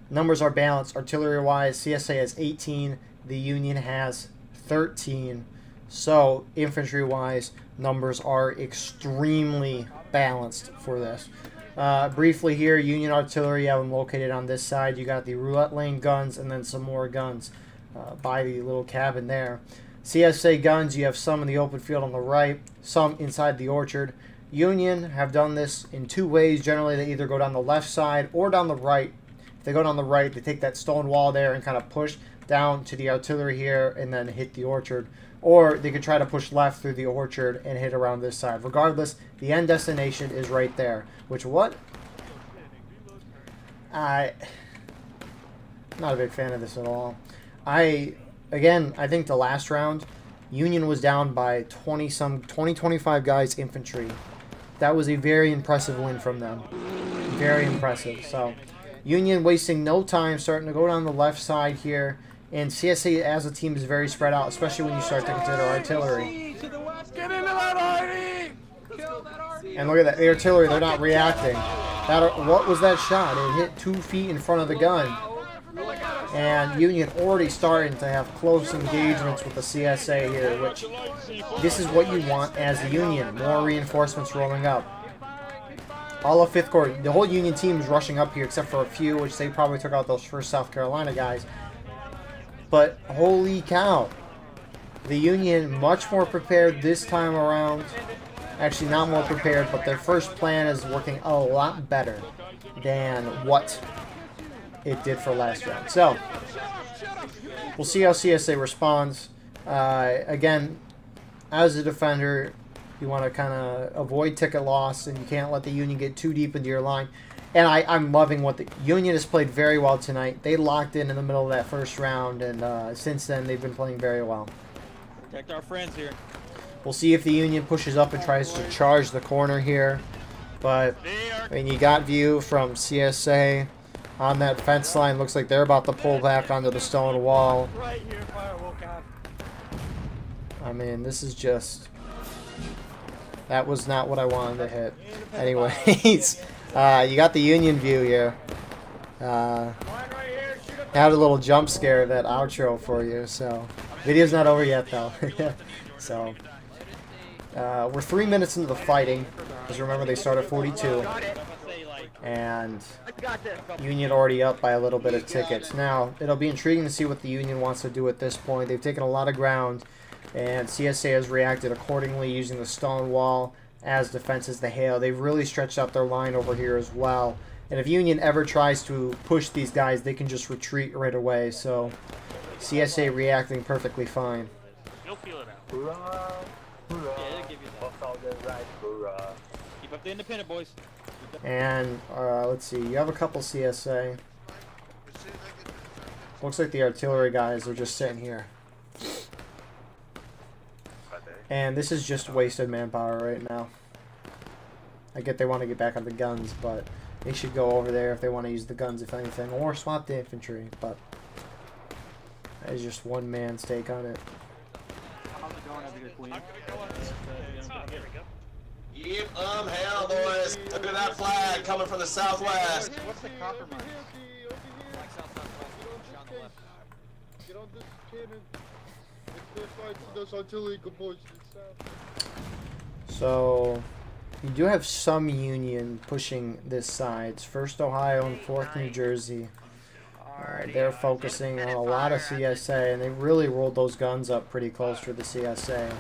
numbers are balanced. Artillery wise, CSA has 18. The Union has 13. So infantry wise, numbers are extremely balanced for this. Uh, briefly here, Union artillery, you have them located on this side. You got the roulette lane guns and then some more guns uh, by the little cabin there. CSA guns, you have some in the open field on the right, some inside the orchard. Union have done this in two ways. Generally, they either go down the left side or down the right. They go down the right, they take that stone wall there and kind of push down to the artillery here and then hit the orchard. Or they could try to push left through the orchard and hit around this side. Regardless, the end destination is right there. Which what? I not a big fan of this at all. I again, I think the last round Union was down by 20 some 20 25 guys infantry. That was a very impressive win from them. Very impressive. So Union wasting no time starting to go down the left side here. And CSA as a team is very spread out, especially when you start to consider artillery. And look at that, the artillery, they're not reacting. That What was that shot? It hit two feet in front of the gun. And Union already starting to have close engagements with the CSA here, which this is what you want as the Union. More reinforcements rolling up. All of 5th Corps, the whole Union team is rushing up here except for a few, which they probably took out those first South Carolina guys. But holy cow. The Union much more prepared this time around. Actually, not more prepared, but their first plan is working a lot better than what it did for last round. So, we'll see how CSA responds. Uh, again, as a defender, you want to kind of avoid ticket loss, and you can't let the Union get too deep into your line. And I, I'm loving what the Union has played very well tonight. They locked in in the middle of that first round, and uh, since then they've been playing very well. Protect our friends here. We'll see if the Union pushes up and tries to charge the corner here. But, I mean, you got view from CSA on that fence line. Looks like they're about to pull back onto the stone wall. Right here, Firewall Cap. I mean, this is just... That was not what I wanted to hit. Anyways, uh, you got the Union view here. Uh, had a little jump scare of that outro for you, so... Video's not over yet, though. so... Uh, we're three minutes into the fighting. Because remember, they start at 42. And. Union already up by a little bit of tickets. Now, it'll be intriguing to see what the Union wants to do at this point. They've taken a lot of ground, and CSA has reacted accordingly using the stone wall as defense as the hail. They've really stretched out their line over here as well. And if Union ever tries to push these guys, they can just retreat right away. So, CSA reacting perfectly fine. You'll feel it out. Hoorah! Hoorah! Yeah, they'll give you that. All the right, hoorah! Keep up the independent, boys. And uh, let's see, you have a couple CSA. Looks like the artillery guys are just sitting here. And this is just wasted manpower right now. I get they want to get back on the guns, but they should go over there if they want to use the guns, if anything, or swap the infantry. But that is just one man's take on it. How's it going over here, Queen? Yep, um, hell, boys. Look at that flag coming from the southwest. What's the compromise? Get on this cannon. So you do have some Union pushing this side. It's First Ohio and Fourth New Jersey. Uh, they're focusing on a lot of CSA, and they really rolled those guns up pretty close for the CSA.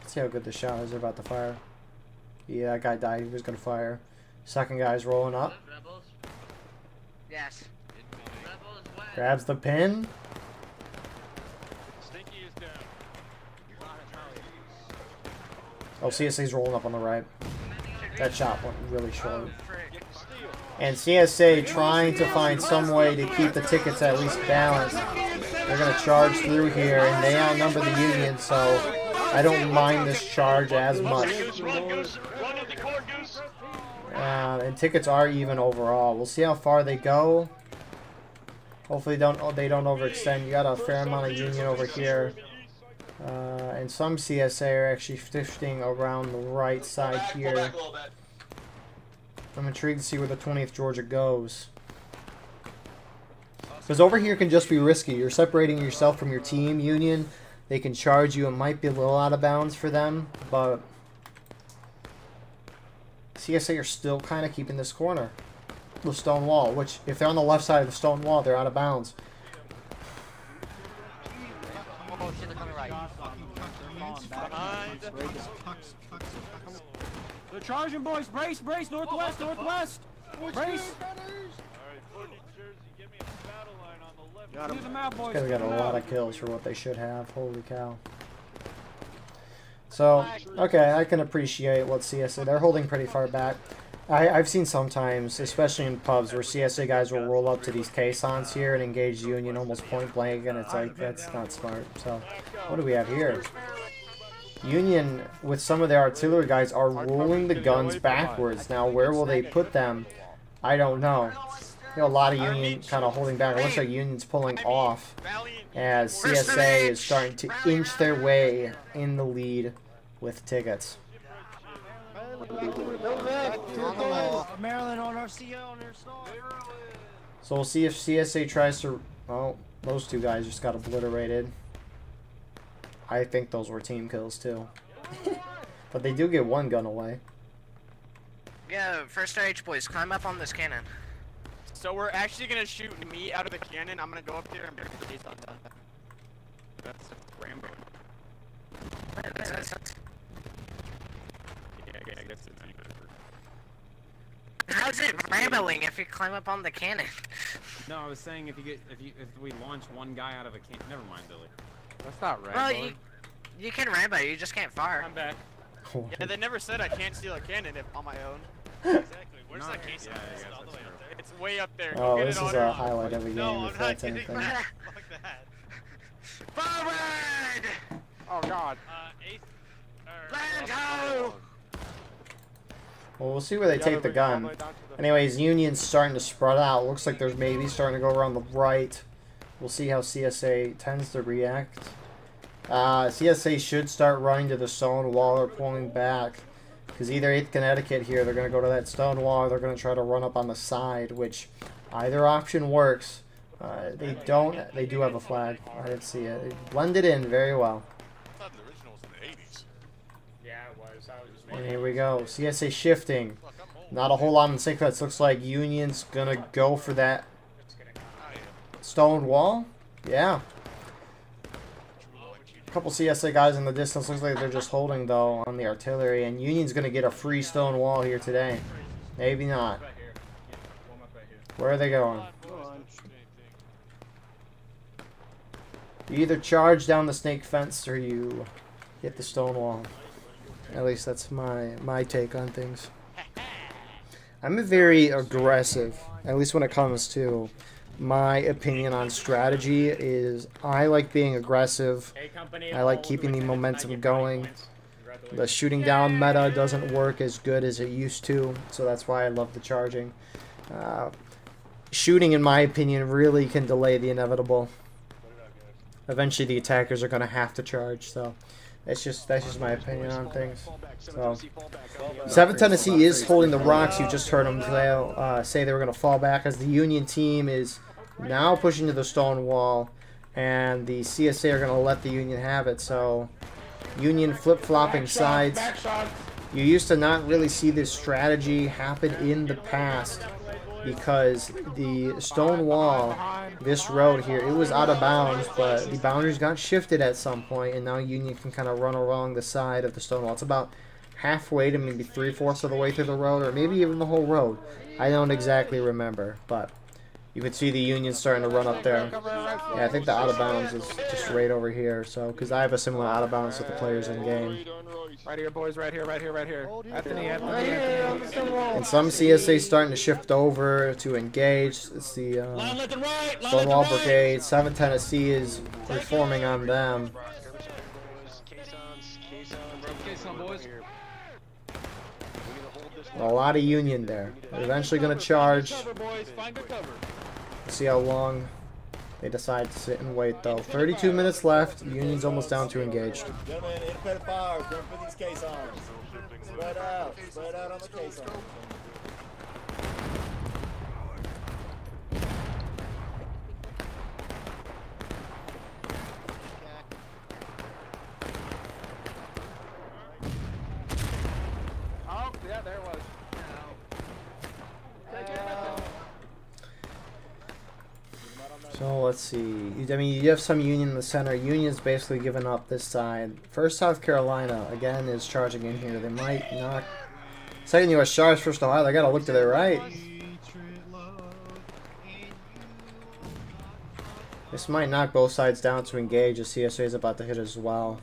Let's see how good the shot is. They're about to fire. Yeah, that guy died. He was going to fire. Second guy's rolling up. Yes. Grabs the pin. Stinky is down. Oh, CSA's rolling up on the right. That shot went really short. And CSA trying to find some way to keep the tickets at least balanced. They're going to charge through here, and they outnumber the Union, so I don't mind this charge as much. Uh, and tickets are even overall. We'll see how far they go. Hopefully, don't oh, they don't overextend. You got a fair amount of Union over here, uh, and some CSA are actually shifting around the right side here. back bit. I'm intrigued to see where the 20th Georgia goes. Because over here can just be risky. You're separating yourself from your team, Union. They can charge you. It might be a little out of bounds for them, but CSA are still kind of keeping this corner. The stone wall, which if they're on the left side of the stone wall, they're out of bounds. Oh shit, they're coming right. Behind. They're charging, boys. Brace, brace. Northwest, northwest. Brace. Alright, Fourth New Jersey, get me a battle line on the left. Got him. the map, boys. These guys got a lot of kills for what they should have. Holy cow. So, okay, I can appreciate what CSA, they're holding pretty far back. I, I've seen sometimes, especially in pubs, where CSA guys will roll up to these caissons here and engage Union almost point blank, and it's like, that's not smart. So, what do we have here? Union, with some of their artillery guys, are rolling the guns backwards. Now, where will they put them? I don't know. You know, a lot of Union kind of holding back. It looks like Union's pulling off as CSA is starting to inch their way in the lead with tickets. Maryland on our CO on their side. So we'll see if CSA tries to. Oh, those two guys just got obliterated. I think those were team kills too. but they do get one gun away. Yeah, first RH boys, climb up on this cannon. So we're actually gonna shoot me out of the cannon. I'm gonna go up there and break the base on top. That's Rambo. Yeah, I guess- I guess it's. How's it rambling if you climb up on the cannon? No, I was saying if you get if you if we launch one guy out of a cannon. never mind, Billy. That's not right. Well, you, you can Rambo, you just can't fire. I'm back. Yeah, they never said I can't steal a cannon if on my own. Exactly. Where's Not- that case? yeah, I guess all the way up there. It's way up there. Go Oh, get this it is on a your- highlight every No, game I'm if not that's kidding. Fuck that. Forward! Oh God. Uh, eighth. or- Land ho! Well, we'll see where they take the gun. Anyways, Union's starting to spread out. Looks like there's maybe starting to go around the right. We'll see how CSA tends to react. Uh, CSA should start running to the stone wall or pulling back. Because either 8th Connecticut here, they're going to go to that stone wall, or they're going to try to run up on the side, which either option works. Uh, they don't, they do have a flag. I didn't see it. It blended in very well. I thought the original was in the 80s. And here we go. CSA shifting. Not a whole lot the snake fence. Looks like Union's gonna go for that stone wall. Yeah. A couple CSA guys in the distance. Looks like they're just holding though on the artillery, and Union's gonna get a free stone wall here today. Maybe not. Where are they going? You either charge down the snake fence or you hit the stone wall. At least that's my my take on things. I'm very aggressive, at least when it comes to my opinion on strategy is I like being aggressive. I like keeping the momentum going. The shooting down meta doesn't work as good as it used to, so that's why I love the charging. Uh, shooting, in my opinion, really can delay the inevitable. Eventually, the attackers are going to have to charge, so that's just that's just my opinion on things. So, Seven Tennessee is holding the rocks. You just heard them say, uh, say they were going to fall back as the Union team is now pushing to the stone wall, and the CSA are going to let the Union have it. So, Union flip-flopping sides. You used to not really see this strategy happen in the past because the stone wall, this road here, it was out of bounds, but the boundaries got shifted at some point, and now Union can kind of run along the side of the stone wall. It's about halfway to maybe three-fourths of the way through the road, or maybe even the whole road. I don't exactly remember, but you can see the Union starting to run up there. Yeah, I think the out of bounds is just right over here. So, because I have a similar out of bounds with the players in game. Right here, boys. Right here. Right here. Right here. Anthony. Anthony. Anthony. And some CSA starting to shift over to engage. It's the uh, Stonewall Brigade. Seven Tennessee is reforming on them. A lot of Union there. They're eventually going to charge. See how long they decide to sit and wait, though. 32 minutes left. Union's almost down to engaged. Gentlemen, independent these. Spread out, spread out on the. Oh, yeah, there it was. So let's see. I mean, you have some Union in the center. Union's basically given up this side. First, South Carolina again is charging in here. They might knock. Second U.S. charge. First Ohio. They got to look to their right. This might knock both sides down to engage. The CSA is about to hit as well.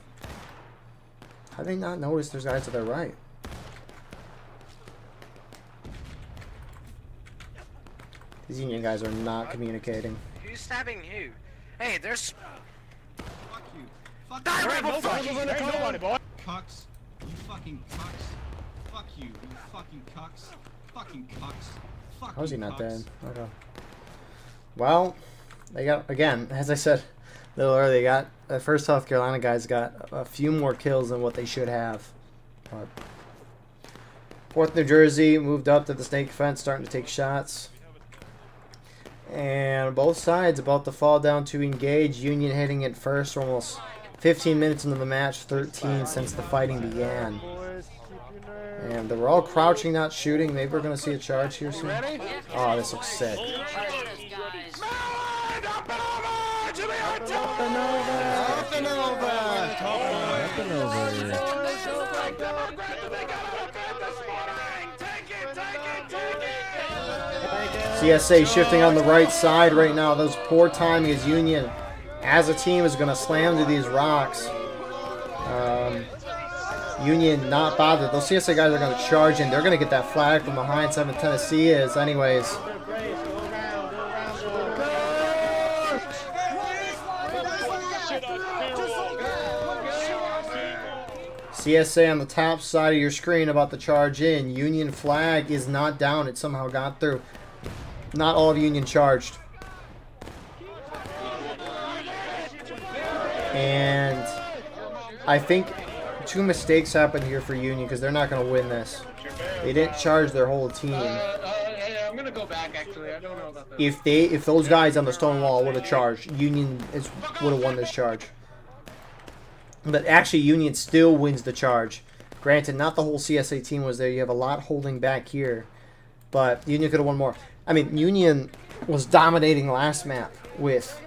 How they not notice there's guys to their right? These Union guys are not communicating. Who's stabbing who? Hey, there's. Fuck you. Fuck Die, you. Rebel, fuck you. There ain't nobody, boy. Cucks. You fucking cucks. Fuck you. You fucking cucks. Fucking cucks. Fucking How is he not cucks. dead? Okay. Well, they got again, as I said a little earlier, they got the first South Carolina guys got a few more kills than what they should have. But Fourth New Jersey moved up to the snake fence, starting to take shots. And both sides about to fall down to engage. Union hitting it first, We're almost 15 minutes into the match, 13 since the fighting began. And they were all crouching, not shooting. Maybe we're going to see a charge here soon. Oh, this looks sick. CSA shifting on the right side right now. Those poor timing is Union. As a team is going to slam to these rocks. Um, Union not bothered. Those CSA guys are going to charge in. They're going to get that flag from behind 7 Tennessee is anyways. CSA on the top side of your screen about to charge in. Union flag is not down. It somehow got through. Not all of Union charged. And I think two mistakes happened here for Union because they're not going to win this. They didn't charge their whole team. Uh, uh, I'm gonna go back actually. I don't know about that. If they, if those guys on the stone wall would have charged, Union would have won this charge. But actually, Union still wins the charge. Granted, not the whole CSA team was there. You have a lot holding back here. but Union could have won more. I mean, Union was dominating last map with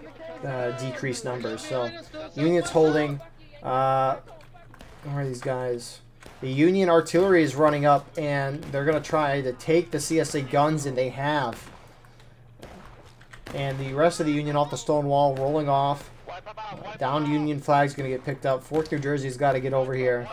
uh, decreased numbers, so Union's holding. Uh, where are these guys? The Union artillery is running up, and they're going to try to take the CSA guns, and they have. And the rest of the Union off the stone wall, rolling off. Down Union flag's going to get picked up. 4th New Jersey's got to get over here.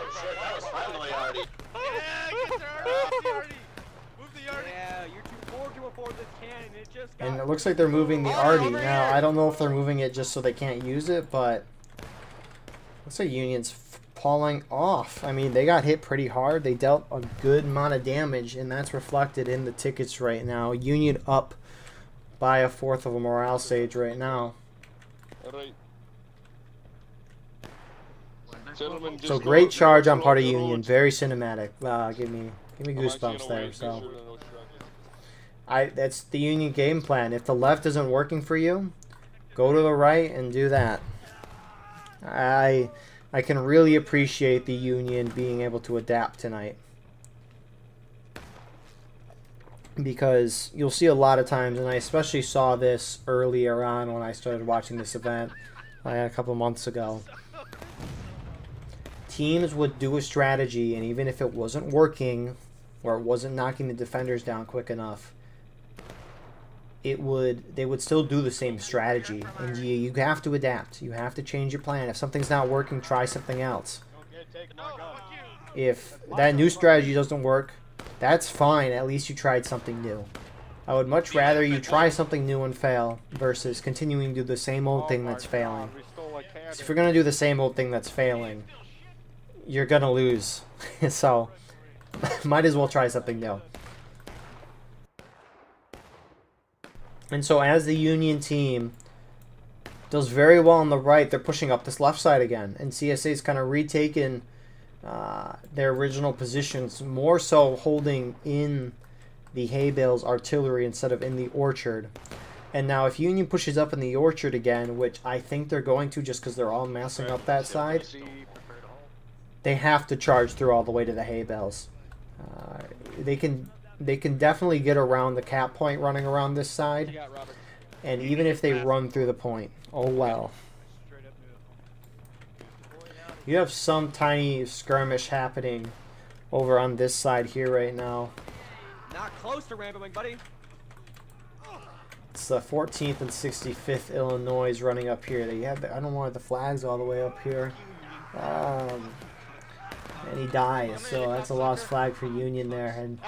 And it looks like they're moving the Artie. Now, I don't know if they're moving it just so they can't use it, but... Looks like Union's falling off. I mean, they got hit pretty hard. They dealt a good amount of damage, and that's reflected in the tickets right now. Union up by a fourth of a morale stage right now. So great charge on part of Union. Very cinematic. Uh, give me give me goosebumps there. So I that's the Union game plan. If the left isn't working for you, go to the right and do that. I I can really appreciate the Union being able to adapt tonight. Because you'll see a lot of times, and I especially saw this earlier on when I started watching this event like a couple months ago. Teams would do a strategy, and even if it wasn't working, or it wasn't knocking the defenders down quick enough, it would they would still do the same strategy. And you, you have to adapt. You have to change your plan. If something's not working try something else. If that new strategy doesn't work that's fine. At least you tried something new. I would much rather you try something new and fail versus continuing to do the same old thing that's failing. So if you're gonna do the same old thing that's failing you're gonna lose. So might as well try something new And so as the Union team does very well on the right, they're pushing up this left side again. And CSA's kind of retaken uh, their original positions, more so holding in the hay bales artillery instead of in the orchard. And now if Union pushes up in the orchard again, which I think they're going to just because they're all massing up that side, they have to charge through all the way to the hay bales. Uh, they can they can definitely get around the cap point running around this side. And even if they run through the point, oh well. You have some tiny skirmish happening over on this side here right now. Not close to rambling, buddy. It's the 14th and 65th Illinois running up here. They have the, I don't want the flags all the way up here. Um, and he dies, so that's a lost flag for Union there. And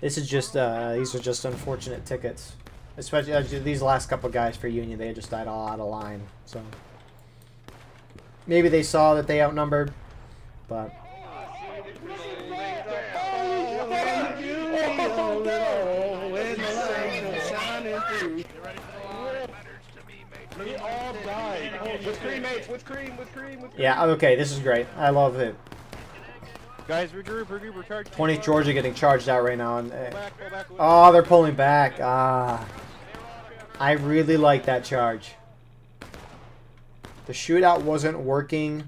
this is just uh, these are just unfortunate tickets, especially uh, these last couple guys for Union. They just died all out of line, so maybe they saw that they outnumbered, but. We all died. With cream. With cream. With cream. With cream. Yeah. Okay. This is great. I love it. Guys, regroup, regroup, recharge. 20 Georgia getting charged out right now. And, uh, oh, they're pulling back. Ah. I really like that charge. The shootout wasn't working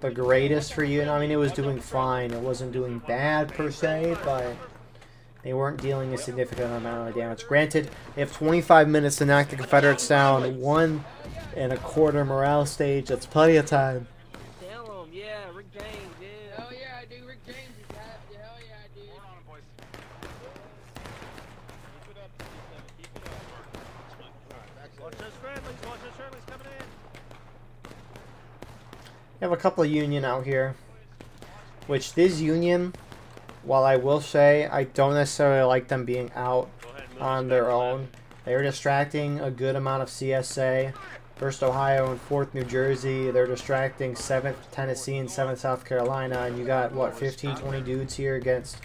the greatest for you. I mean, it was doing fine. It wasn't doing bad per se, but they weren't dealing a significant amount of damage. Granted, they have 25 minutes to knock the Confederates down. One and a quarter morale stage. That's plenty of time. Tell him, yeah, Rick James, yeah. Hell yeah, I do. Rick James is happy. Hell oh, yeah, I do. Watch those friendlies, watch those friendlies coming in. You have a couple of Union out here. Which this Union, while I will say I don't necessarily like them being out on their own, they are distracting a good amount of CSA. First Ohio and fourth New Jersey. They're distracting seventh Tennessee and seventh South Carolina. And you got what 15, 20 dudes here against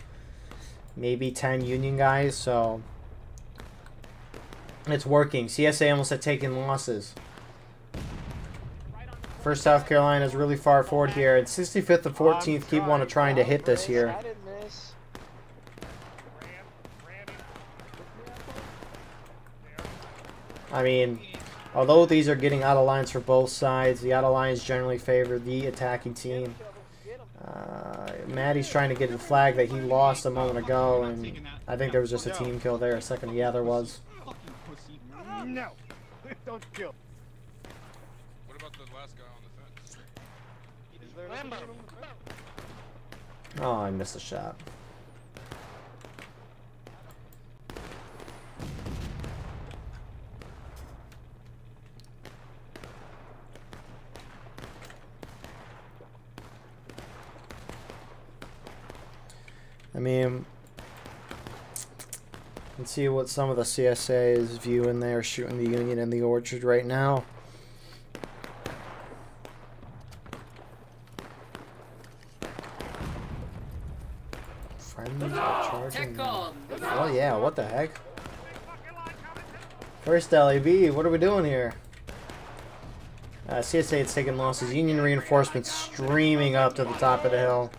maybe 10 Union guys. So it's working. CSA almost had taken losses. First South Carolina is really far forward here. And 65th and 14th keep wanting to trying to hit this here. I mean, although these are getting out of lines for both sides, the out of lines generally favor the attacking team. Uh, Maddie's trying to get the flag that he lost a moment ago, and I think there was just a team kill there a second. Yeah, there was. No. Don't kill. What about the last guy on the fence? Is there anything on the fence? Oh, I missed a shot. I mean, let's see what some of the CSA is viewing there, shooting the Union in the Orchard right now. Friendly charging. Oh yeah, what the heck? First LAB, what are we doing here? Uh, CSA has taken losses. Union reinforcements streaming up to the top of the hill.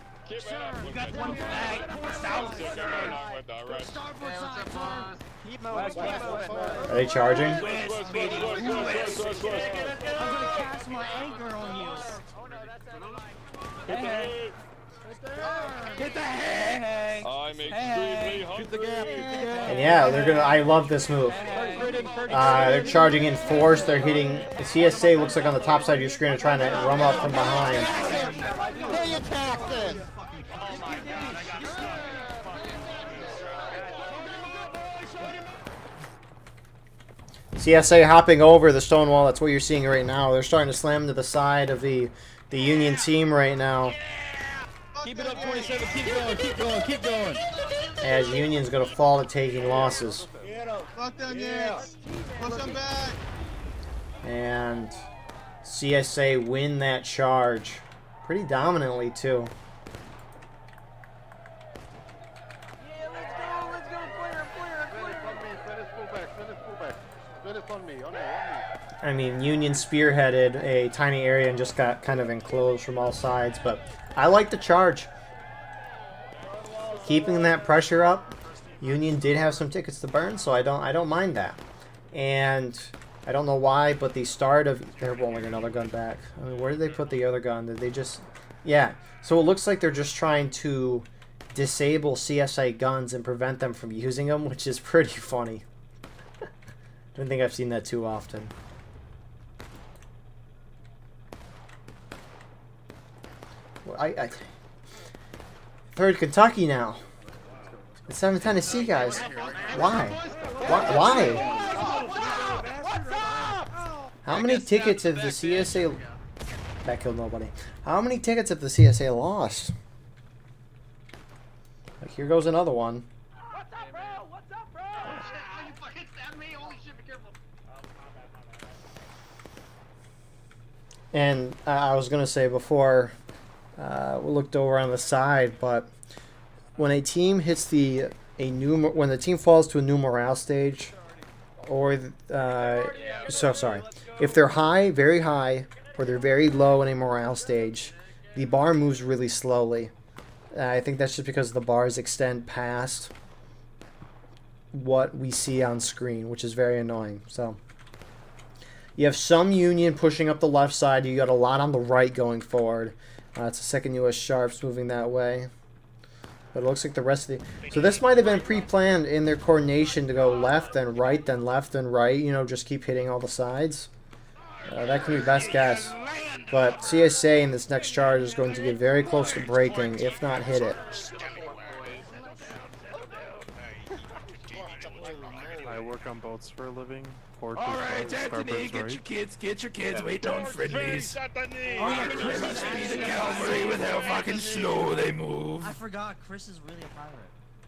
Are they charging? Get the hang! I'm extremely. And yeah, they're gonna. I love this move. Uh, they're charging in force. They're hitting. The CSA looks like on the top side of your screen, are trying to rum up from behind. CSA hopping over the stone wall. That's what you're seeing right now. They're starting to slam to the side of the the Union team right now. Keep it up, 27. Keep going, keep going, keep going. As Union's gonna fall to taking losses. Fuck them Yanks. Push them back. And CSA win that charge pretty dominantly too. I mean, Union spearheaded a tiny area and just got kind of enclosed from all sides, but I like the charge. Keeping that pressure up, Union did have some tickets to burn, so I don't I don't mind that. And I don't know why, but the start of they're rolling another gun back. I mean, where did they put the other gun? Did they just yeah? So it looks like they're just trying to disable CSA guns and prevent them from using them, which is pretty funny. I don't think I've seen that too often. I, I third Kentucky now. It's seventh Tennessee, guys. Why? Why? Why? How many tickets have the CSA? That killed nobody. How many tickets have the CSA lost? Like here goes another one. And I was gonna say before uh, we looked over on the side, but when a team hits the a new when the team falls to a new morale stage, or uh, so sorry, if they're high, very high, or they're very low in a morale stage, the bar moves really slowly. Uh, I think that's just because the bars extend past what we see on screen, which is very annoying. So you have some Union pushing up the left side. You got a lot on the right going forward. Uh, it's the second U.S. Sharps moving that way. But it looks like the rest of the... So this might have been pre-planned in their coordination to go left, then right, then left, then right. You know, just keep hitting all the sides. Uh, that can be best guess. But CSA in this next charge is going to get very close to breaking, if not hit it. I work on boats for a living. All right, Anthony, get your kids, get your kids waiting on friendlies. They must be the cavalry with how fucking slow they move. I forgot Chris is really a pirate.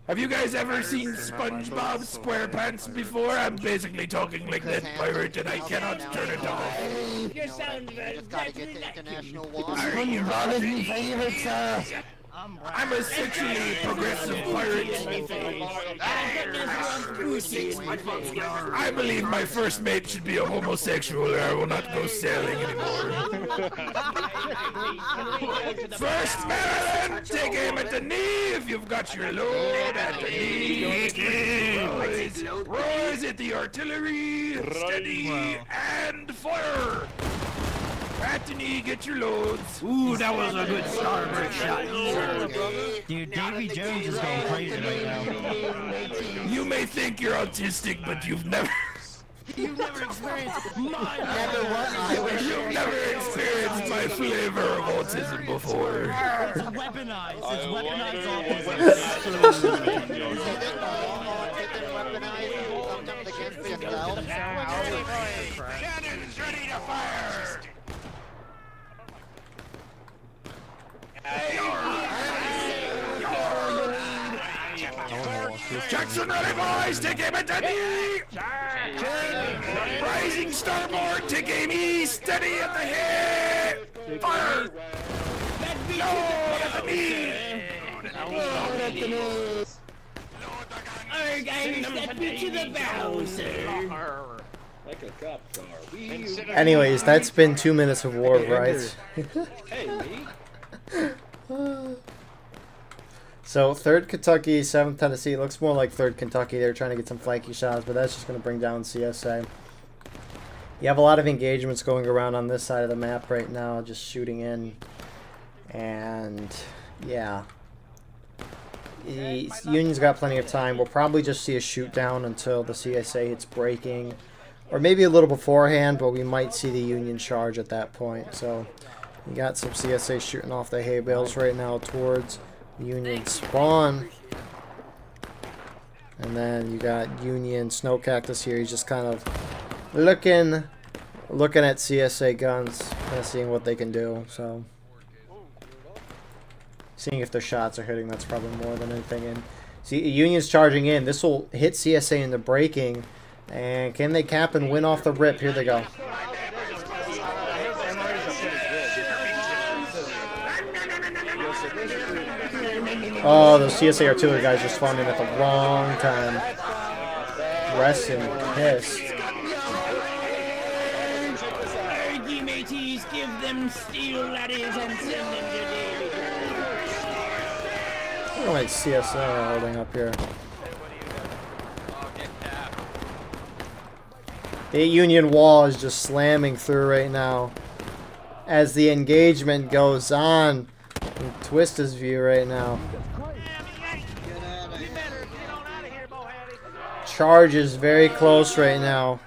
Have you guys ever seen SpongeBob SquarePants before? I'm basically talking like that pirate and I cannot turn it off. You sound very Just gotta get the international SpongeBob is my favorite, sir. I'm a sexually progressive pirate. I believe my first mate should be a homosexual or I will not go sailing anymore. First Maryland, take aim at the knee if you've got your load at the knee. Boys, roars at the artillery, steady, and fire. Anthony, get your loads. Ooh, that was a good starboard shot. Dude, Davy Jones is going crazy right now. You may think you're autistic, but you've never. You've never experienced my You've never experienced my flavor of autism before. It's weaponized. It's weaponized Cannons ready to fire! Jackson ready, boys! Take aim at the knee! Rising starboard, take aim east, steady at the head! Fire! Load at the knee! Load at the nose! Alright guys, step into the bow, sir. Like a cop car. Anyways, that's been two minutes of war, right? hey, So third Kentucky, seventh Tennessee. It looks more like third Kentucky. They're trying to get some flanky shots, but that's just going to bring down CSA. You have a lot of engagements going around on this side of the map right now, just shooting in, and yeah, the Union's got plenty of time. We'll probably just see a shoot down until the CSA hits breaking, or maybe a little beforehand, but we might see the Union charge at that point. So you got some CSA shooting off the hay bales right now towards Union spawn. And then you got Union Snow Cactus here. He's just kind of looking looking at CSA guns, kind of seeing what they can do. So seeing if their shots are hitting, that's probably more than anything. And see, Union's charging in. This will hit CSA into breaking. And can they cap and win off the rip? Here they go. Oh, those CSA artillery guys just spawned in at the wrong time. Pissed. Argy mateys, give them steel and send them to Davy Look CSA holding up here. The Union wall is just slamming through right now. As the engagement goes on. Twista's view right now. Charge is very close right now.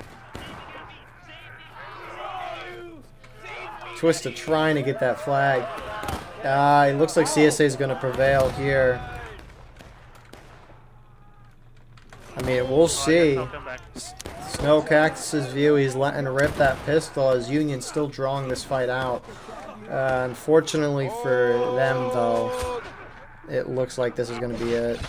Twista trying to get that flag. Ah, it looks like CSA is going to prevail here. I mean, we'll see. Snow Cactus's view, he's letting rip that pistol as Union's still drawing this fight out. Uh, unfortunately for them, though, it looks like this is going to be it.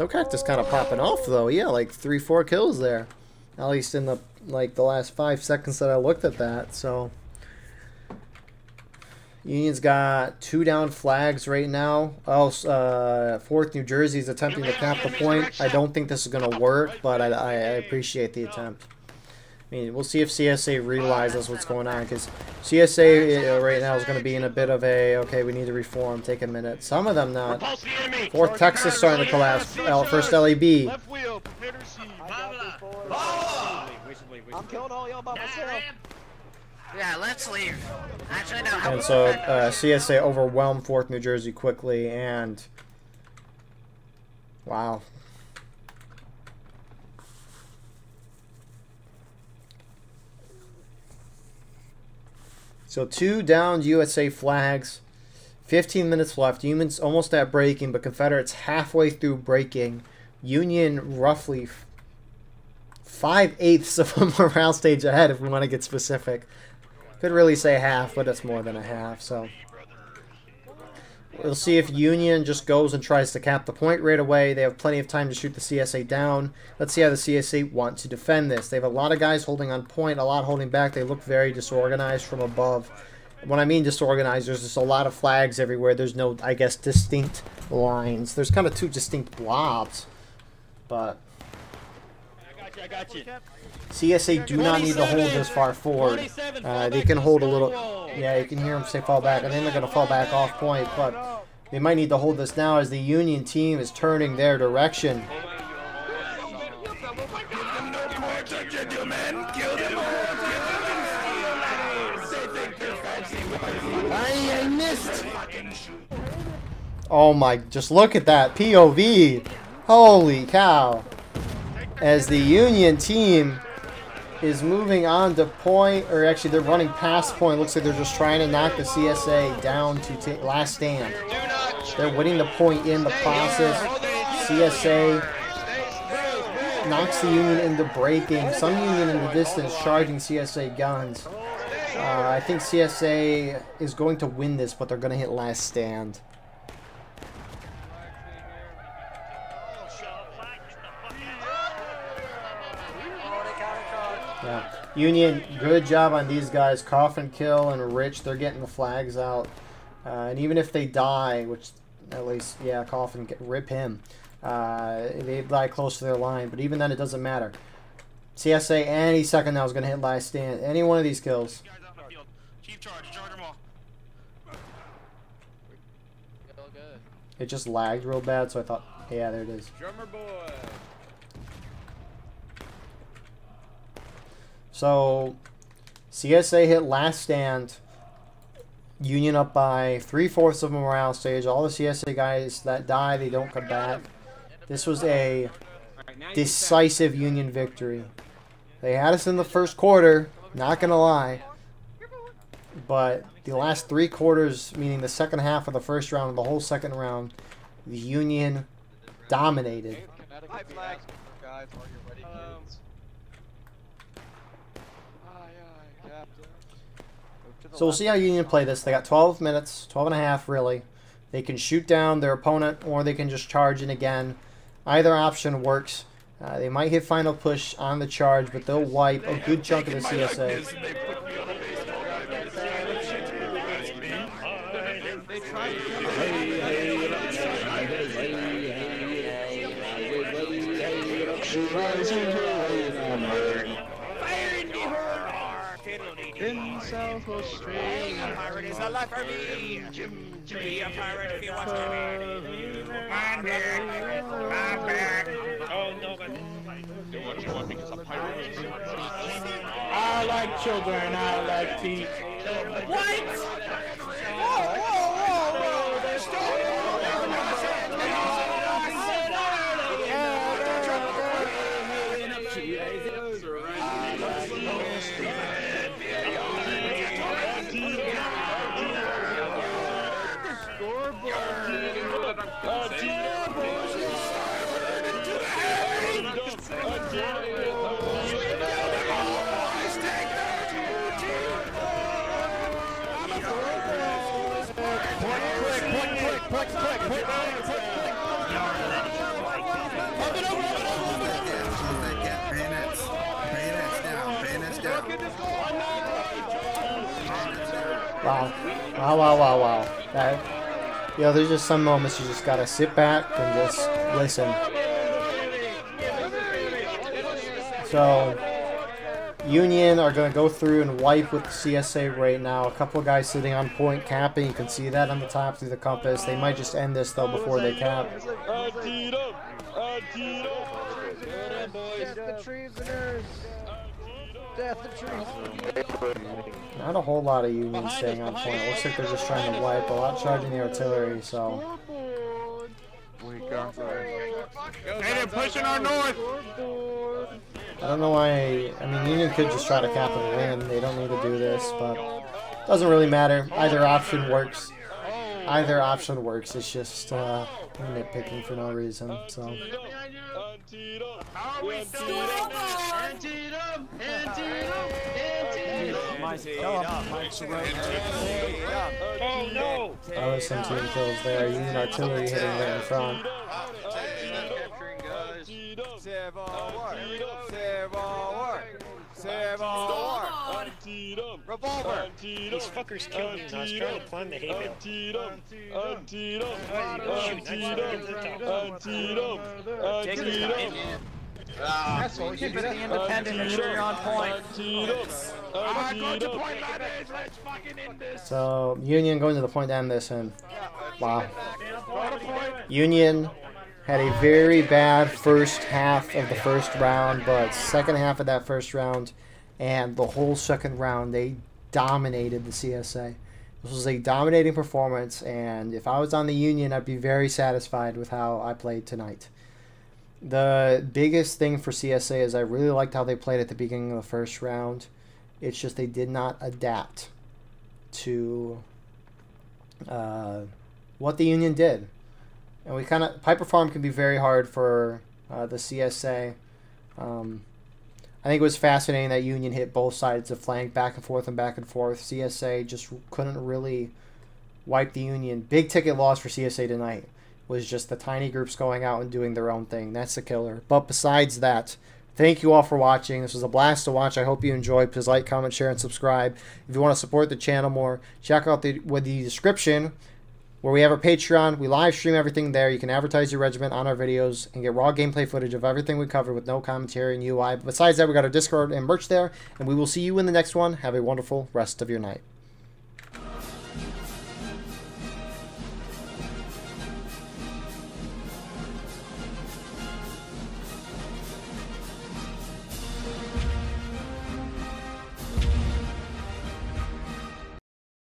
Snow Cactus kind of popping off, though. Yeah, like three, four kills there. At least in the like the last five seconds that I looked at that. So Union's got two down flags right now. Oh, uh, fourth New Jersey is attempting to cap the point. I don't think this is going to work, but I, I appreciate the attempt. I mean, we'll see if CSA realizes what's going on, because CSA uh, right now is going to be in a bit of a, okay, we need to reform, take a minute. Some of them not. Fourth Texas starting to collapse. L, first LAB. I'm killing all y'all by myself. Yeah, let's leave. Actually, no. And so uh, CSA overwhelmed Fourth New Jersey quickly, and wow. So two downed USA flags, 15 minutes left. Union's almost at breaking, but Confederates halfway through breaking. Union roughly five eighths of a morale stage ahead, if we want to get specific. Could really say half, but it's more than a half, so. We'll see if Union just goes and tries to cap the point right away. They have plenty of time to shoot the CSA down. Let's see how the CSA want to defend this. They have a lot of guys holding on point, a lot holding back. They look very disorganized from above. When I mean disorganized, there's just a lot of flags everywhere. There's no, I guess, distinct lines. There's kind of two distinct blobs. But CSA do not need to hold this far forward. Uh, they can hold a little. Yeah, you can hear them say fall back. I think they're going to fall back off point, but they might need to hold this now as the Union team is turning their direction. I missed. Oh my, just look at that POV. Holy cow. As the Union team is moving on to point, or actually they're running past point. Looks like they're just trying to knock the CSA down to last stand. They're winning the point in the process. CSA knocks the Union into breaking. Some Union in the distance charging CSA guns. Uh, I think CSA is going to win this, but they're going to hit last stand. Yeah. Union, good job on these guys. Coffin, Kill, and Rich, they're getting the flags out. Uh, and even if they die, which at least, yeah, Coffin, get, rip him. Uh, they die close to their line, but even then it doesn't matter. CSA any second now is going to hit last stand. Any one of these kills. Chief charge, charge them all. It just lagged real bad, so I thought, yeah, there it is. Drummer boy. So, CSA hit last stand. Union up by three fourths of a morale stage. All the CSA guys that die, they don't come back. This was a decisive Union victory. They had us in the first quarter, not gonna lie. But the last three quarters, meaning the second half of the first round and the whole second round, the Union dominated. So we'll see how Union play this. They got 12 minutes, 12 and a half really. They can shoot down their opponent or they can just charge in again. Either option works. Uh, they might hit final push on the charge, but they'll wipe a good chunk of the CSA. Life for me. Be a pirate if you want to be. I'm back. I'm back. Oh no, but. I like children. I like teeth. What? Whoa, whoa, Wow. Wow, wow, wow, wow. That, you know, there's just some moments you just gotta sit back and just listen. So, Union are gonna go through and wipe with the CSA right now. A couple of guys sitting on point capping. You can see that on the top through the compass. They might just end this though before they cap. Not a whole lot of Union staying on point. Looks like they're just trying to wipe. A lot charging the artillery, so. Hey, they're pushing our north. I don't know why. I mean, Union could just try to cap and win. They don't need to do this, but doesn't really matter. Either option works. Either option works. It's just uh, nitpicking for no reason. So. Oh no! Oh, some team kills there. Union artillery hitting right in front. Revolver! These fuckers killed me and I was trying to climb the hay bale. Asshole, keep it independent and you're on point. I'm ah, going to point ladders. Let's fucking end this. So Union going to the point to end this, and wow. Union had a very bad first half of the first round, but second half of that first round and the whole second round, they dominated the CSA. This was a dominating performance, and if I was on the Union, I'd be very satisfied with how I played tonight. The biggest thing for CSA is I really liked how they played at the beginning of the first round. It's just they did not adapt to uh, what the Union did. And we kind of Piper Farm can be very hard for uh, the CSA. Um, I think it was fascinating that Union hit both sides of flank, back and forth and back and forth. CSA just couldn't really wipe the Union. Big ticket loss for CSA tonight was just the tiny groups going out and doing their own thing. That's the killer. But besides that, thank you all for watching. This was a blast to watch. I hope you enjoyed. Please like, comment, share, and subscribe. If you want to support the channel more, check out the with the description where we have our Patreon. We live stream everything there. You can advertise your regiment on our videos and get raw gameplay footage of everything we cover with no commentary and UI. But besides that, we got our Discord and merch there. And we will see you in the next one. Have a wonderful rest of your night.